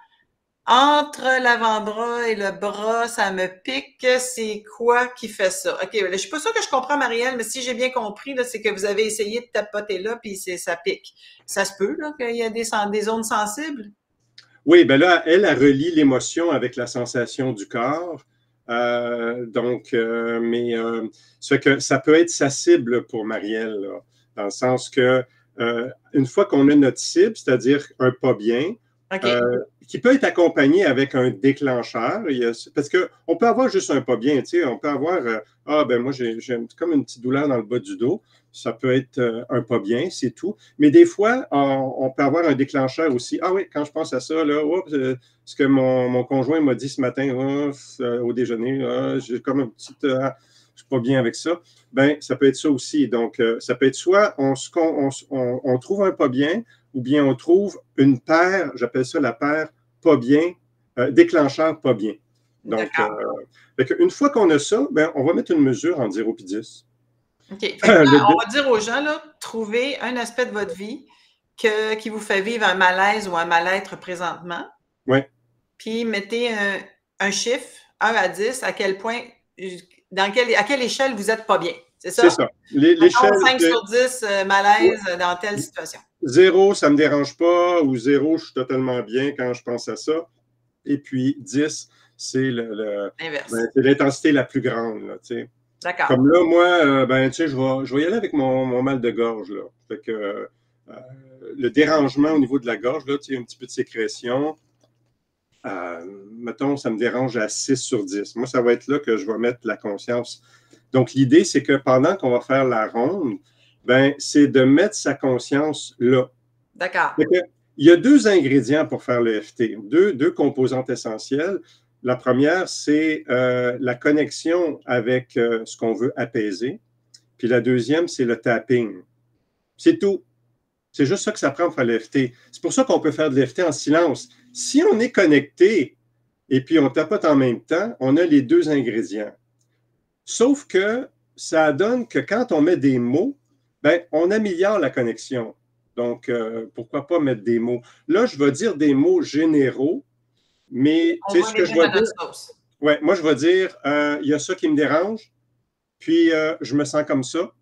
entre l'avant-bras et le bras, ça me pique. C'est quoi qui fait ça? OK, je suis pas sûre que je comprends, Marielle, mais si j'ai bien compris, c'est que vous avez essayé de tapoter là, puis ça pique. Ça se peut, là, qu'il y a des, des zones sensibles? Oui, ben là, elle, a relie l'émotion avec la sensation du corps. Euh, donc, euh, mais euh, que ça peut être sa cible pour Marielle, dans le sens que une fois qu'on a notre cible, c'est-à-dire un pas bien, qui peut être accompagné avec un déclencheur. parce qu'on peut avoir juste un pas bien, tu sais, on peut avoir Ah, ben moi, j'ai comme une petite douleur dans le bas du dos. Ça peut être un pas bien, c'est tout. Mais des fois, on, peut avoir un déclencheur aussi. Ah oui, quand je pense à ça, là, ce que mon, conjoint m'a dit ce matin au déjeuner, j'ai comme un petit je suis pas bien avec ça, ben ça peut être ça aussi. Donc, euh, ça peut être soit on, on, trouve un pas bien, ou bien on trouve une paire, j'appelle ça la paire pas bien, euh, déclencheur pas bien. Donc, euh, une fois qu'on a ça, ben, on va mettre une mesure en 0 puis 10. OK. [clears throat] on va dire aux gens, là, trouvez un aspect de votre vie que, qui vous fait vivre un malaise ou un mal-être présentement. Oui. Puis mettez un, un chiffre, 1 à 10, à quel point dans quelle, à quelle échelle vous n'êtes pas bien. C'est ça? C'est ça. L'échelle. 5 sur 10, euh, malaise dans telle situation. Zéro, ça ne me dérange pas, ou zéro, je suis totalement bien quand je pense à ça. Et puis 10, c'est le, ben, l'intensité la plus grande. D'accord. Comme là, moi, euh, ben, je, vais, je vais y aller avec mon, mal de gorge. Là. Fait que, euh, le dérangement au niveau de la gorge, là, un petit peu de sécrétion, euh, mettons, ça me dérange à 6 sur 10. Moi, ça va être là que je vais mettre la conscience. Donc, l'idée, c'est que pendant qu'on va faire la ronde, ben, c'est de mettre sa conscience là. D'accord. Il y a deux ingrédients pour faire le FT, deux, deux composantes essentielles. La première, c'est euh, la connexion avec euh, ce qu'on veut apaiser. Puis la deuxième, c'est le tapping. C'est tout. C'est juste ça que ça prend pour faire l'EFT. C'est pour ça qu'on peut faire de l'EFT en silence. Si on est connecté et puis on tapote en même temps, on a les deux ingrédients. Sauf que ça donne que quand on met des mots, ben, on améliore la connexion. Donc, euh, pourquoi pas mettre des mots? Là, je vais dire des mots généraux, mais tu sais ce que je vais dire. Ouais, moi, je vais dire, euh, il y a ça qui me dérange, puis euh, je me sens comme ça.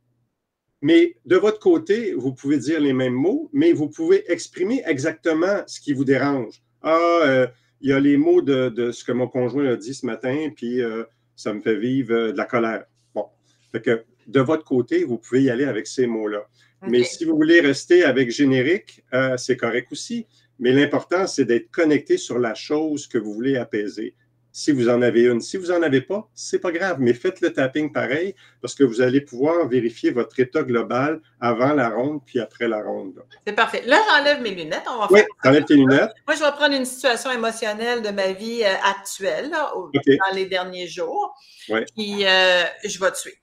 Mais de votre côté, vous pouvez dire les mêmes mots, mais vous pouvez exprimer exactement ce qui vous dérange. Ah, euh, il y a les mots de, ce que mon conjoint a dit ce matin, puis euh, ça me fait vivre euh, de la colère. Bon. Fait que de votre côté, vous pouvez y aller avec ces mots-là. Mais si vous voulez rester avec générique, c'est correct aussi. Mais l'important, c'est d'être connecté sur la chose que vous voulez apaiser si vous en avez une. Si vous n'en avez pas, ce n'est pas grave, mais faites le tapping pareil parce que vous allez pouvoir vérifier votre état global avant la ronde puis après la ronde. C'est parfait. Là, j'enlève mes lunettes. On va oui, enlève tes lunettes. Moi, je vais prendre une situation émotionnelle de ma vie euh, actuelle dans les derniers jours. Oui. Puis, euh, je vais te suivre.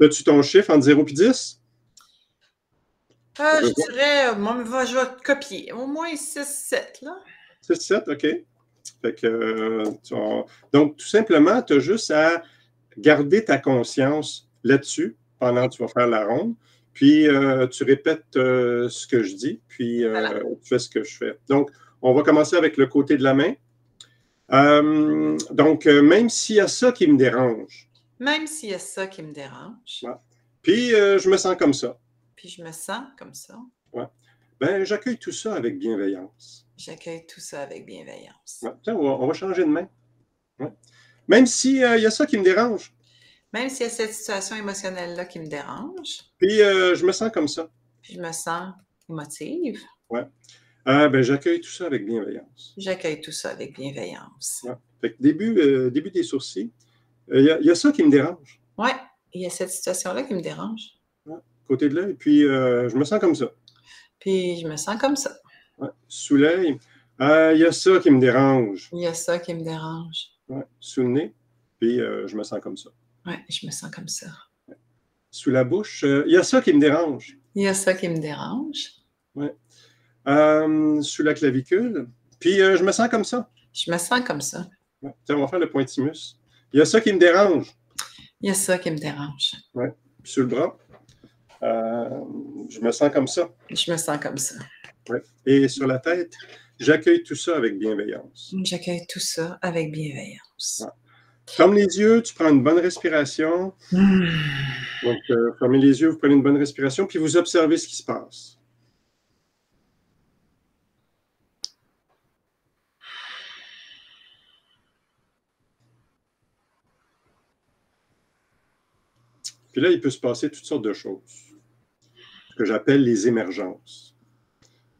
As-tu ton chiffre entre 0 et 10? Euh, je dirais, je vais copier. Au moins 6-7, là. 6-7, OK. Euh, donc, tout simplement, tu as juste à garder ta conscience là-dessus pendant que tu vas faire la ronde. Puis, euh, tu répètes euh, ce que je dis, puis tu fais ce que je fais. Donc, on va commencer avec le côté de la main. donc, même s'il y a ça qui me dérange. Même s'il y a ça qui me dérange. Puis, je me sens comme ça. Puis, je me sens comme ça. Ouais. Ben, j'accueille tout ça avec bienveillance. J'accueille tout ça avec bienveillance. on, va, changer de main. Même s'il euh, y a ça qui me dérange. Même s'il y a cette situation émotionnelle-là qui me dérange. Puis euh, je me sens comme ça. Puis je me sens émotive. Oui. Euh, ben, j'accueille tout ça avec bienveillance. J'accueille tout ça avec bienveillance. début, début des sourcils, il y, a ça qui me dérange. Oui, il y a cette situation-là qui me dérange. Côté de l'œil, puis je me sens comme ça. Puis je me sens comme ça. Sous l'œil, il y a ça qui me dérange. Il y a ça qui me dérange. Sous le nez, puis euh, je me sens comme ça. Oui, je me sens comme ça. Sous la bouche, il y a ça qui me dérange. Il y a ça qui me dérange. Oui. Euh, sous la clavicule, puis euh, je me sens comme ça. Je me sens comme ça. on va faire le pointimus. Il y a ça qui me dérange. Il y a ça qui me dérange. Oui. Sur le bras, je me sens comme ça. Je me sens comme ça. Et sur la tête, j'accueille tout ça avec bienveillance. J'accueille tout ça avec bienveillance. Ferme les yeux, tu prends une bonne respiration. Hmm. Donc, euh, fermez les yeux, vous prenez une bonne respiration, puis vous observez ce qui se passe. Puis là, il peut se passer toutes sortes de choses. Que j'appelle les émergences.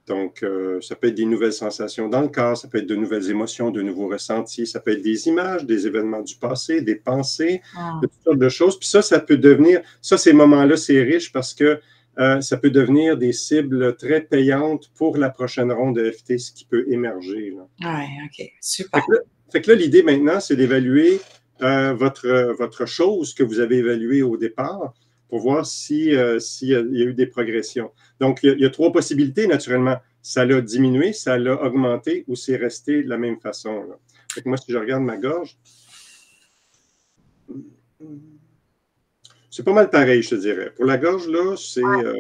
Donc, euh, ça peut être des nouvelles sensations dans le corps, ça peut être de nouvelles émotions, de nouveaux ressentis, ça peut être des images, des événements du passé, des pensées, ah. toutes sortes de choses. Puis ça, ça peut devenir, ça, ces moments-là, c'est riche parce que euh, ça peut devenir des cibles très payantes pour la prochaine ronde de FT, ce qui peut émerger. Oui, OK, super. Fait que là, l'idée maintenant, c'est d'évaluer euh, votre, votre chose que vous avez évaluée au départ pour voir s'il si, y a eu des progressions. Donc, il y, a, trois possibilités, naturellement. Ça l'a diminué, ça l'a augmenté ou c'est resté de la même façon. moi, si je regarde ma gorge, c'est pas mal pareil, je te dirais. Pour la gorge, là, c'est. Euh,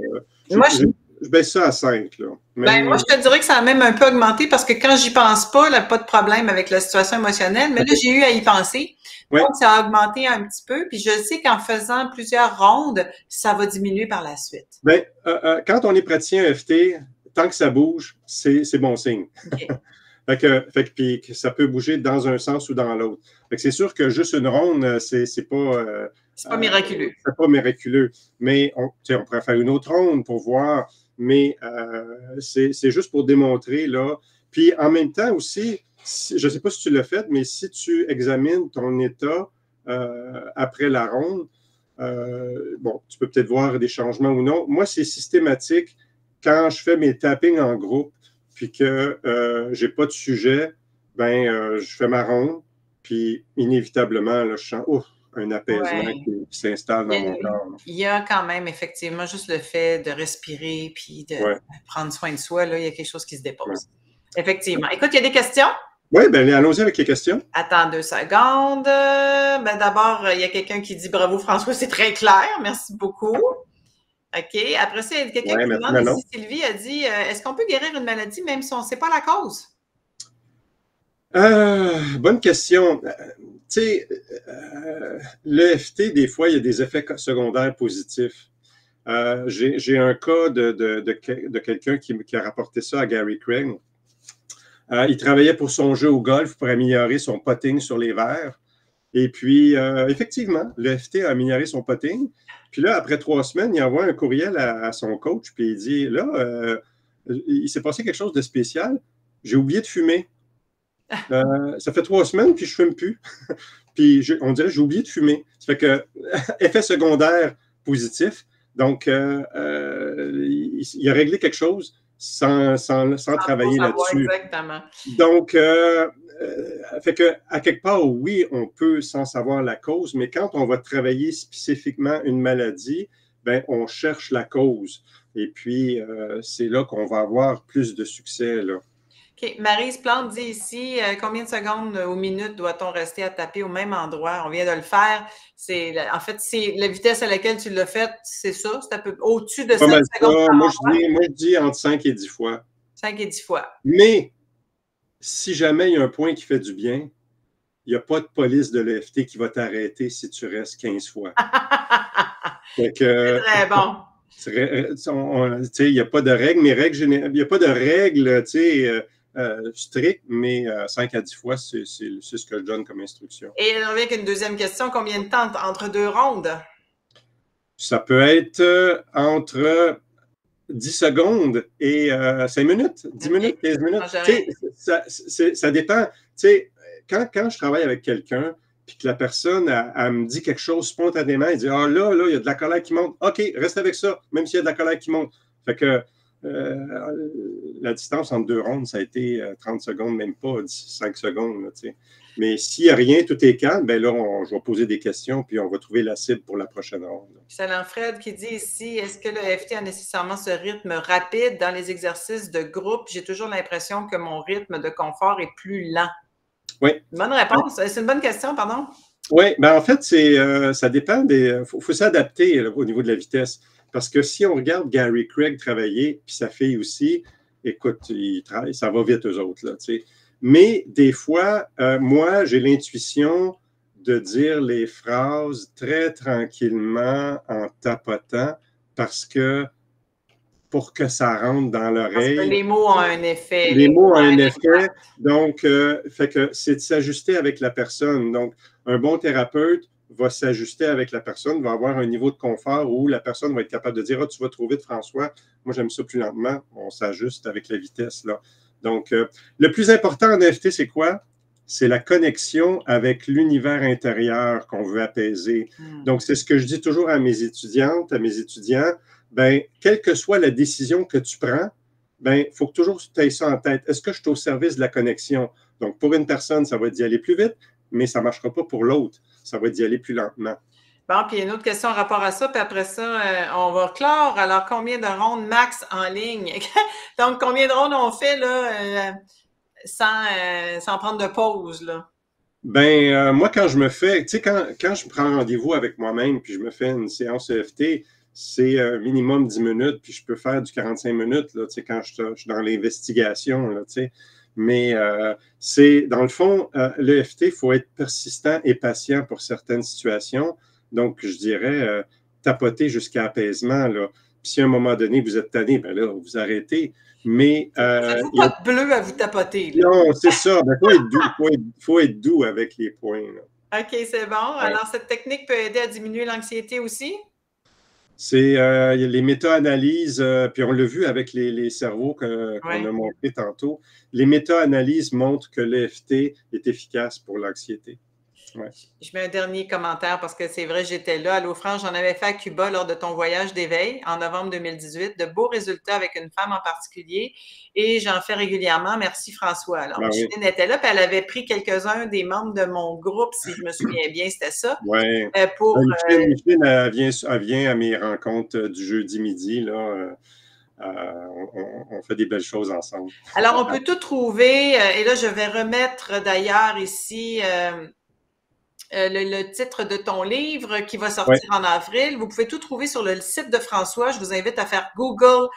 moi, je, baisse ça à 5. Là. Ben, moi, je te dirais que ça a même un peu augmenté parce que quand j'y pense pas, là, pas de problème avec la situation émotionnelle, mais là, j'ai eu à y penser. Donc, ça a augmenté un petit peu. Puis je sais qu'en faisant plusieurs rondes, ça va diminuer par la suite. Bien, euh, euh, quand on est praticien EFT, tant que ça bouge, c'est bon signe. [laughs] fait que, fait que, puis ça peut bouger dans un sens ou dans l'autre. C'est sûr que juste une ronde, euh, c'est pas. c'est pas miraculeux. c'est pas miraculeux. Mais on, on pourrait faire une autre ronde pour voir. Mais c'est juste pour démontrer, là. Puis en même temps aussi, je ne sais pas si tu l'as fait, mais si tu examines ton état euh, après la ronde, euh, bon, tu peux peut-être voir des changements ou non. Moi, c'est systématique quand je fais mes tappings en groupe, puis que euh, je n'ai pas de sujet, ben, je fais ma ronde, puis inévitablement, là, je sens un apaisement qui, s'installe dans mon corps. Il y a quand même effectivement juste le fait de respirer puis de prendre soin de soi, là, il y a quelque chose qui se dépose. Effectivement. Écoute, il y a des questions? Oui, bien, allons-y avec les questions. Attends deux secondes. Ben, D'abord, il y a quelqu'un qui dit bravo François, c'est très clair. Merci beaucoup. OK. Après ça, il y a quelqu'un qui demande si Sylvie a dit euh, est-ce qu'on peut guérir une maladie même si on ne sait pas la cause? Euh, bonne question. Euh, tu sais, l'EFT, des fois, il y a des effets secondaires positifs. J'ai un cas de, de, de, quelqu'un qui, a rapporté ça à Gary Craig. Euh, il travaillait pour son jeu au golf pour améliorer son putting sur les verres. Et puis, euh, effectivement, le FT a amélioré son putting. Puis là, après trois semaines, il envoie un courriel à, son coach, puis il dit Là, euh, il s'est passé quelque chose de spécial. J'ai oublié de fumer. Ça fait trois semaines, [laughs] puis je ne fume plus. puis on dirait j'ai oublié de fumer. Ça fait que, [laughs] effet secondaire positif. Donc, il a réglé quelque chose sans, sans, sans travailler là-dessus. Exactement. Donc, euh, euh, fait que, à quelque part, oui, on peut sans savoir la cause, mais quand on va travailler spécifiquement une maladie, ben, on cherche la cause. Et puis, euh, c'est là qu'on va avoir plus de succès. Là. OK. Marise Plante dit ici euh, combien de secondes ou minutes doit-on rester à taper au même endroit? On vient de le faire. C'est en fait, c'est la vitesse à laquelle tu l'as fait, c'est ça? C'est un peu au-dessus de 5 secondes. Moi je, dis, moi, je dis entre 5 et 10 fois. 5 et 10 fois. Mais si jamais il y a un point qui fait du bien, il n'y a pas de police de l'EFT qui va t'arrêter si tu restes 15 fois. [laughs] c'est très bon. [laughs] Euh, il n'y a pas de règles, mais règles il n'y a pas de règles, tu sais. Euh, euh, strict, mais 5 euh, à 10 fois, c'est ce que je donne comme instruction. Et avec une deuxième question, combien de temps entre deux rondes? Ça peut être euh, entre 10 secondes et 5 minutes, 10 minutes, 15 minutes. Ça, ça, dépend. Quand, quand je travaille avec quelqu'un, puis que la personne elle, me dit quelque chose spontanément, elle dit Ah là, là, il y a de la colère qui monte. OK, reste avec ça, même s'il y a de la colère qui monte. Fait que euh, la distance entre deux rondes, ça a été 30 euh, secondes, même pas 5 secondes. Mais s'il n'y a rien, tout est calme, ben là, je vais poser des questions, puis on va trouver la cible pour la prochaine ronde. C'est Fred qui dit ici est-ce que le FT a nécessairement ce rythme rapide dans les exercices de groupe? J'ai toujours l'impression que mon rythme de confort est plus lent. Oui. Bonne réponse. C'est une bonne question, pardon. Oui, ben en fait, c'est, euh, ça dépend des. Il faut s'adapter au niveau de la vitesse. Parce que si on regarde Gary Craig travailler, puis sa fille aussi, écoute, il travaille, ça va vite eux autres. Là, Mais des fois, euh, moi, j'ai l'intuition de dire les phrases très tranquillement en tapotant parce que pour que ça rentre dans l'oreille. Les mots ont un effet. Les, mots ont un effet. Donc, euh, fait que c'est de s'ajuster avec la personne. Donc, un bon thérapeute va s'ajuster avec la personne, va avoir un niveau de confort où la personne va être capable de dire Ah, tu vas trop vite, François, moi j'aime ça plus lentement. On s'ajuste avec la vitesse. Là. Donc, euh, le plus important en NFT, c'est quoi? C'est la connexion avec l'univers intérieur qu'on veut apaiser. Hmm. Donc, c'est ce que je dis toujours à mes étudiantes, à mes étudiants. Ben, quelle que soit la décision que tu prends, ben, il faut que toujours tu aies ça en tête. Est-ce que je suis au service de la connexion? Donc, pour une personne, ça va être d'y aller plus vite, mais ça ne marchera pas pour l'autre. Ça va être d'y aller plus lentement. Bon, puis une autre question en rapport à ça, puis après ça, euh, on va clore. Alors, combien de rondes max en ligne? [laughs] Donc, combien de rondes on fait là, euh, sans, euh, sans, prendre de pause? Là? Ben, moi, quand je me fais, tu sais, quand, quand, je prends rendez-vous avec moi-même, puis je me fais une séance EFT, c'est minimum 10 minutes, puis je peux faire du 45 minutes, là, tu sais, quand je, je suis dans l'investigation, là, tu sais. Mais c'est, dans le fond, l'EFT, il faut être persistant et patient pour certaines situations. Donc, je dirais euh, tapoter jusqu'à apaisement. Là. Puis si à un moment donné, vous êtes tanné, ben là, vous arrêtez. Mais. Euh, pas de bleu à vous tapoter. Non, c'est ça. Il faut, doux, faut, être, doux avec les points. OK, c'est bon. Alors, cette technique peut aider à diminuer l'anxiété aussi? C'est euh, les méta-analyses, euh, puis on l'a vu avec les, cerveaux qu'on a montré tantôt. Les méta-analyses montrent que l'EFT est efficace pour l'anxiété. Je mets un dernier commentaire parce que c'est vrai, j'étais là. À l'offrande, j'en avais fait à Cuba lors de ton voyage d'éveil en novembre 2018. De beaux résultats avec une femme en particulier et j'en fais régulièrement. Merci François. Alors, ben était là, puis elle avait pris quelques-uns des membres de mon groupe, si je me souviens bien, c'était ça. Oui. Euh, pour, ben, Micheline, euh, elle, vient, elle, vient, à mes rencontres euh, du jeudi midi. Là. on, fait des belles choses ensemble. Alors, on peut tout trouver, et là, je vais remettre d'ailleurs ici euh, le, titre de ton livre qui va sortir en avril. Vous pouvez tout trouver sur le site de François. Je vous invite à faire Google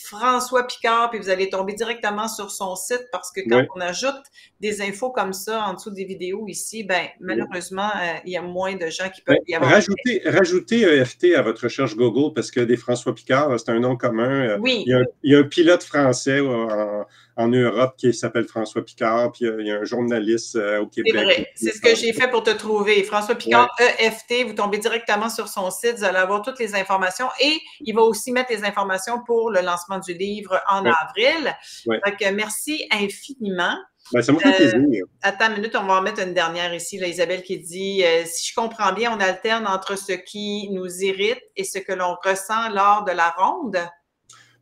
François Picard, puis vous allez tomber directement sur son site parce que quand on ajoute des infos comme ça en dessous des vidéos ici, ben malheureusement, euh, il y a moins de gens qui peuvent y avoir. Rajoutez, rajoutez EFT à votre recherche Google parce que des François Picard, c'est un nom commun. Euh, oui. Il y, a un, pilote français en, en Europe qui s'appelle François Picard, puis il y a un journaliste euh, au Québec. C'est vrai, c'est ce que j'ai fait pour te trouver. François Picard, EFT, vous tombez directement sur son site, vous allez avoir toutes les informations et il va aussi mettre les informations pour le lancement du livre en avril. Donc, merci infiniment. Ben, ça me fait plaisir. Euh, attends une minute, on va en mettre une dernière ici, là, Isabelle, qui dit euh, Si je comprends bien, on alterne entre ce qui nous irrite et ce que l'on ressent lors de la ronde.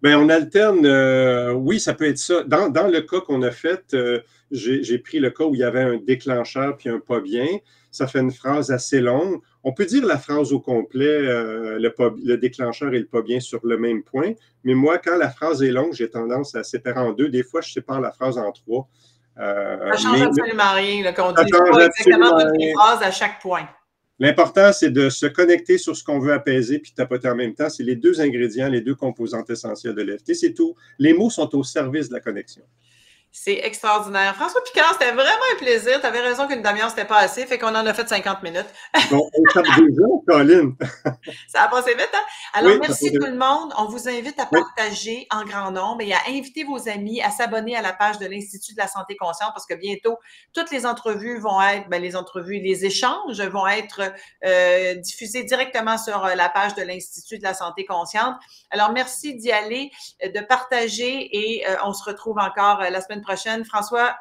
Bien, on alterne, euh, oui, ça peut être ça. Dans, le cas qu'on a fait, j'ai pris le cas où il y avait un déclencheur puis un pas bien. Ça fait une phrase assez longue. On peut dire la phrase au complet, le, le, déclencheur et le pas bien sur le même point. Mais moi, quand la phrase est longue, j'ai tendance à séparer en deux. Des fois, je sépare la phrase en trois. Euh, ça change absolument rien, qu'on dit exactement toutes les phrases à chaque point. L'important, c'est de se connecter sur ce qu'on veut apaiser puis tapoter en même temps. C'est les deux ingrédients, les deux composantes essentielles de l'EFT. C'est tout. Les mots sont au service de la connexion. C'est extraordinaire. François Picard, c'était vraiment un plaisir. Tu avais raison qu'une demi-heure, c'était pas assez, fait qu'on en a fait 50 minutes. [laughs] bon, on tape déjà, Colin? [laughs] Ça a passé vite, hein? Alors, merci tout le monde. On vous invite à partager en grand nombre et à inviter vos amis à s'abonner à la page de l'Institut de la santé consciente parce que bientôt, toutes les entrevues vont être, ben, les entrevues, les échanges vont être euh, diffusés directement sur euh, la page de l'Institut de la santé consciente. Alors, merci d'y aller, euh, de partager et on se retrouve encore la semaine prochaine. François,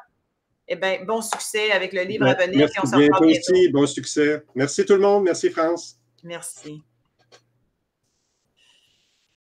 eh bien, bon succès avec le livre à venir. Merci, on s'en bientôt aussi, bon succès. Merci tout le monde. Merci France. Merci.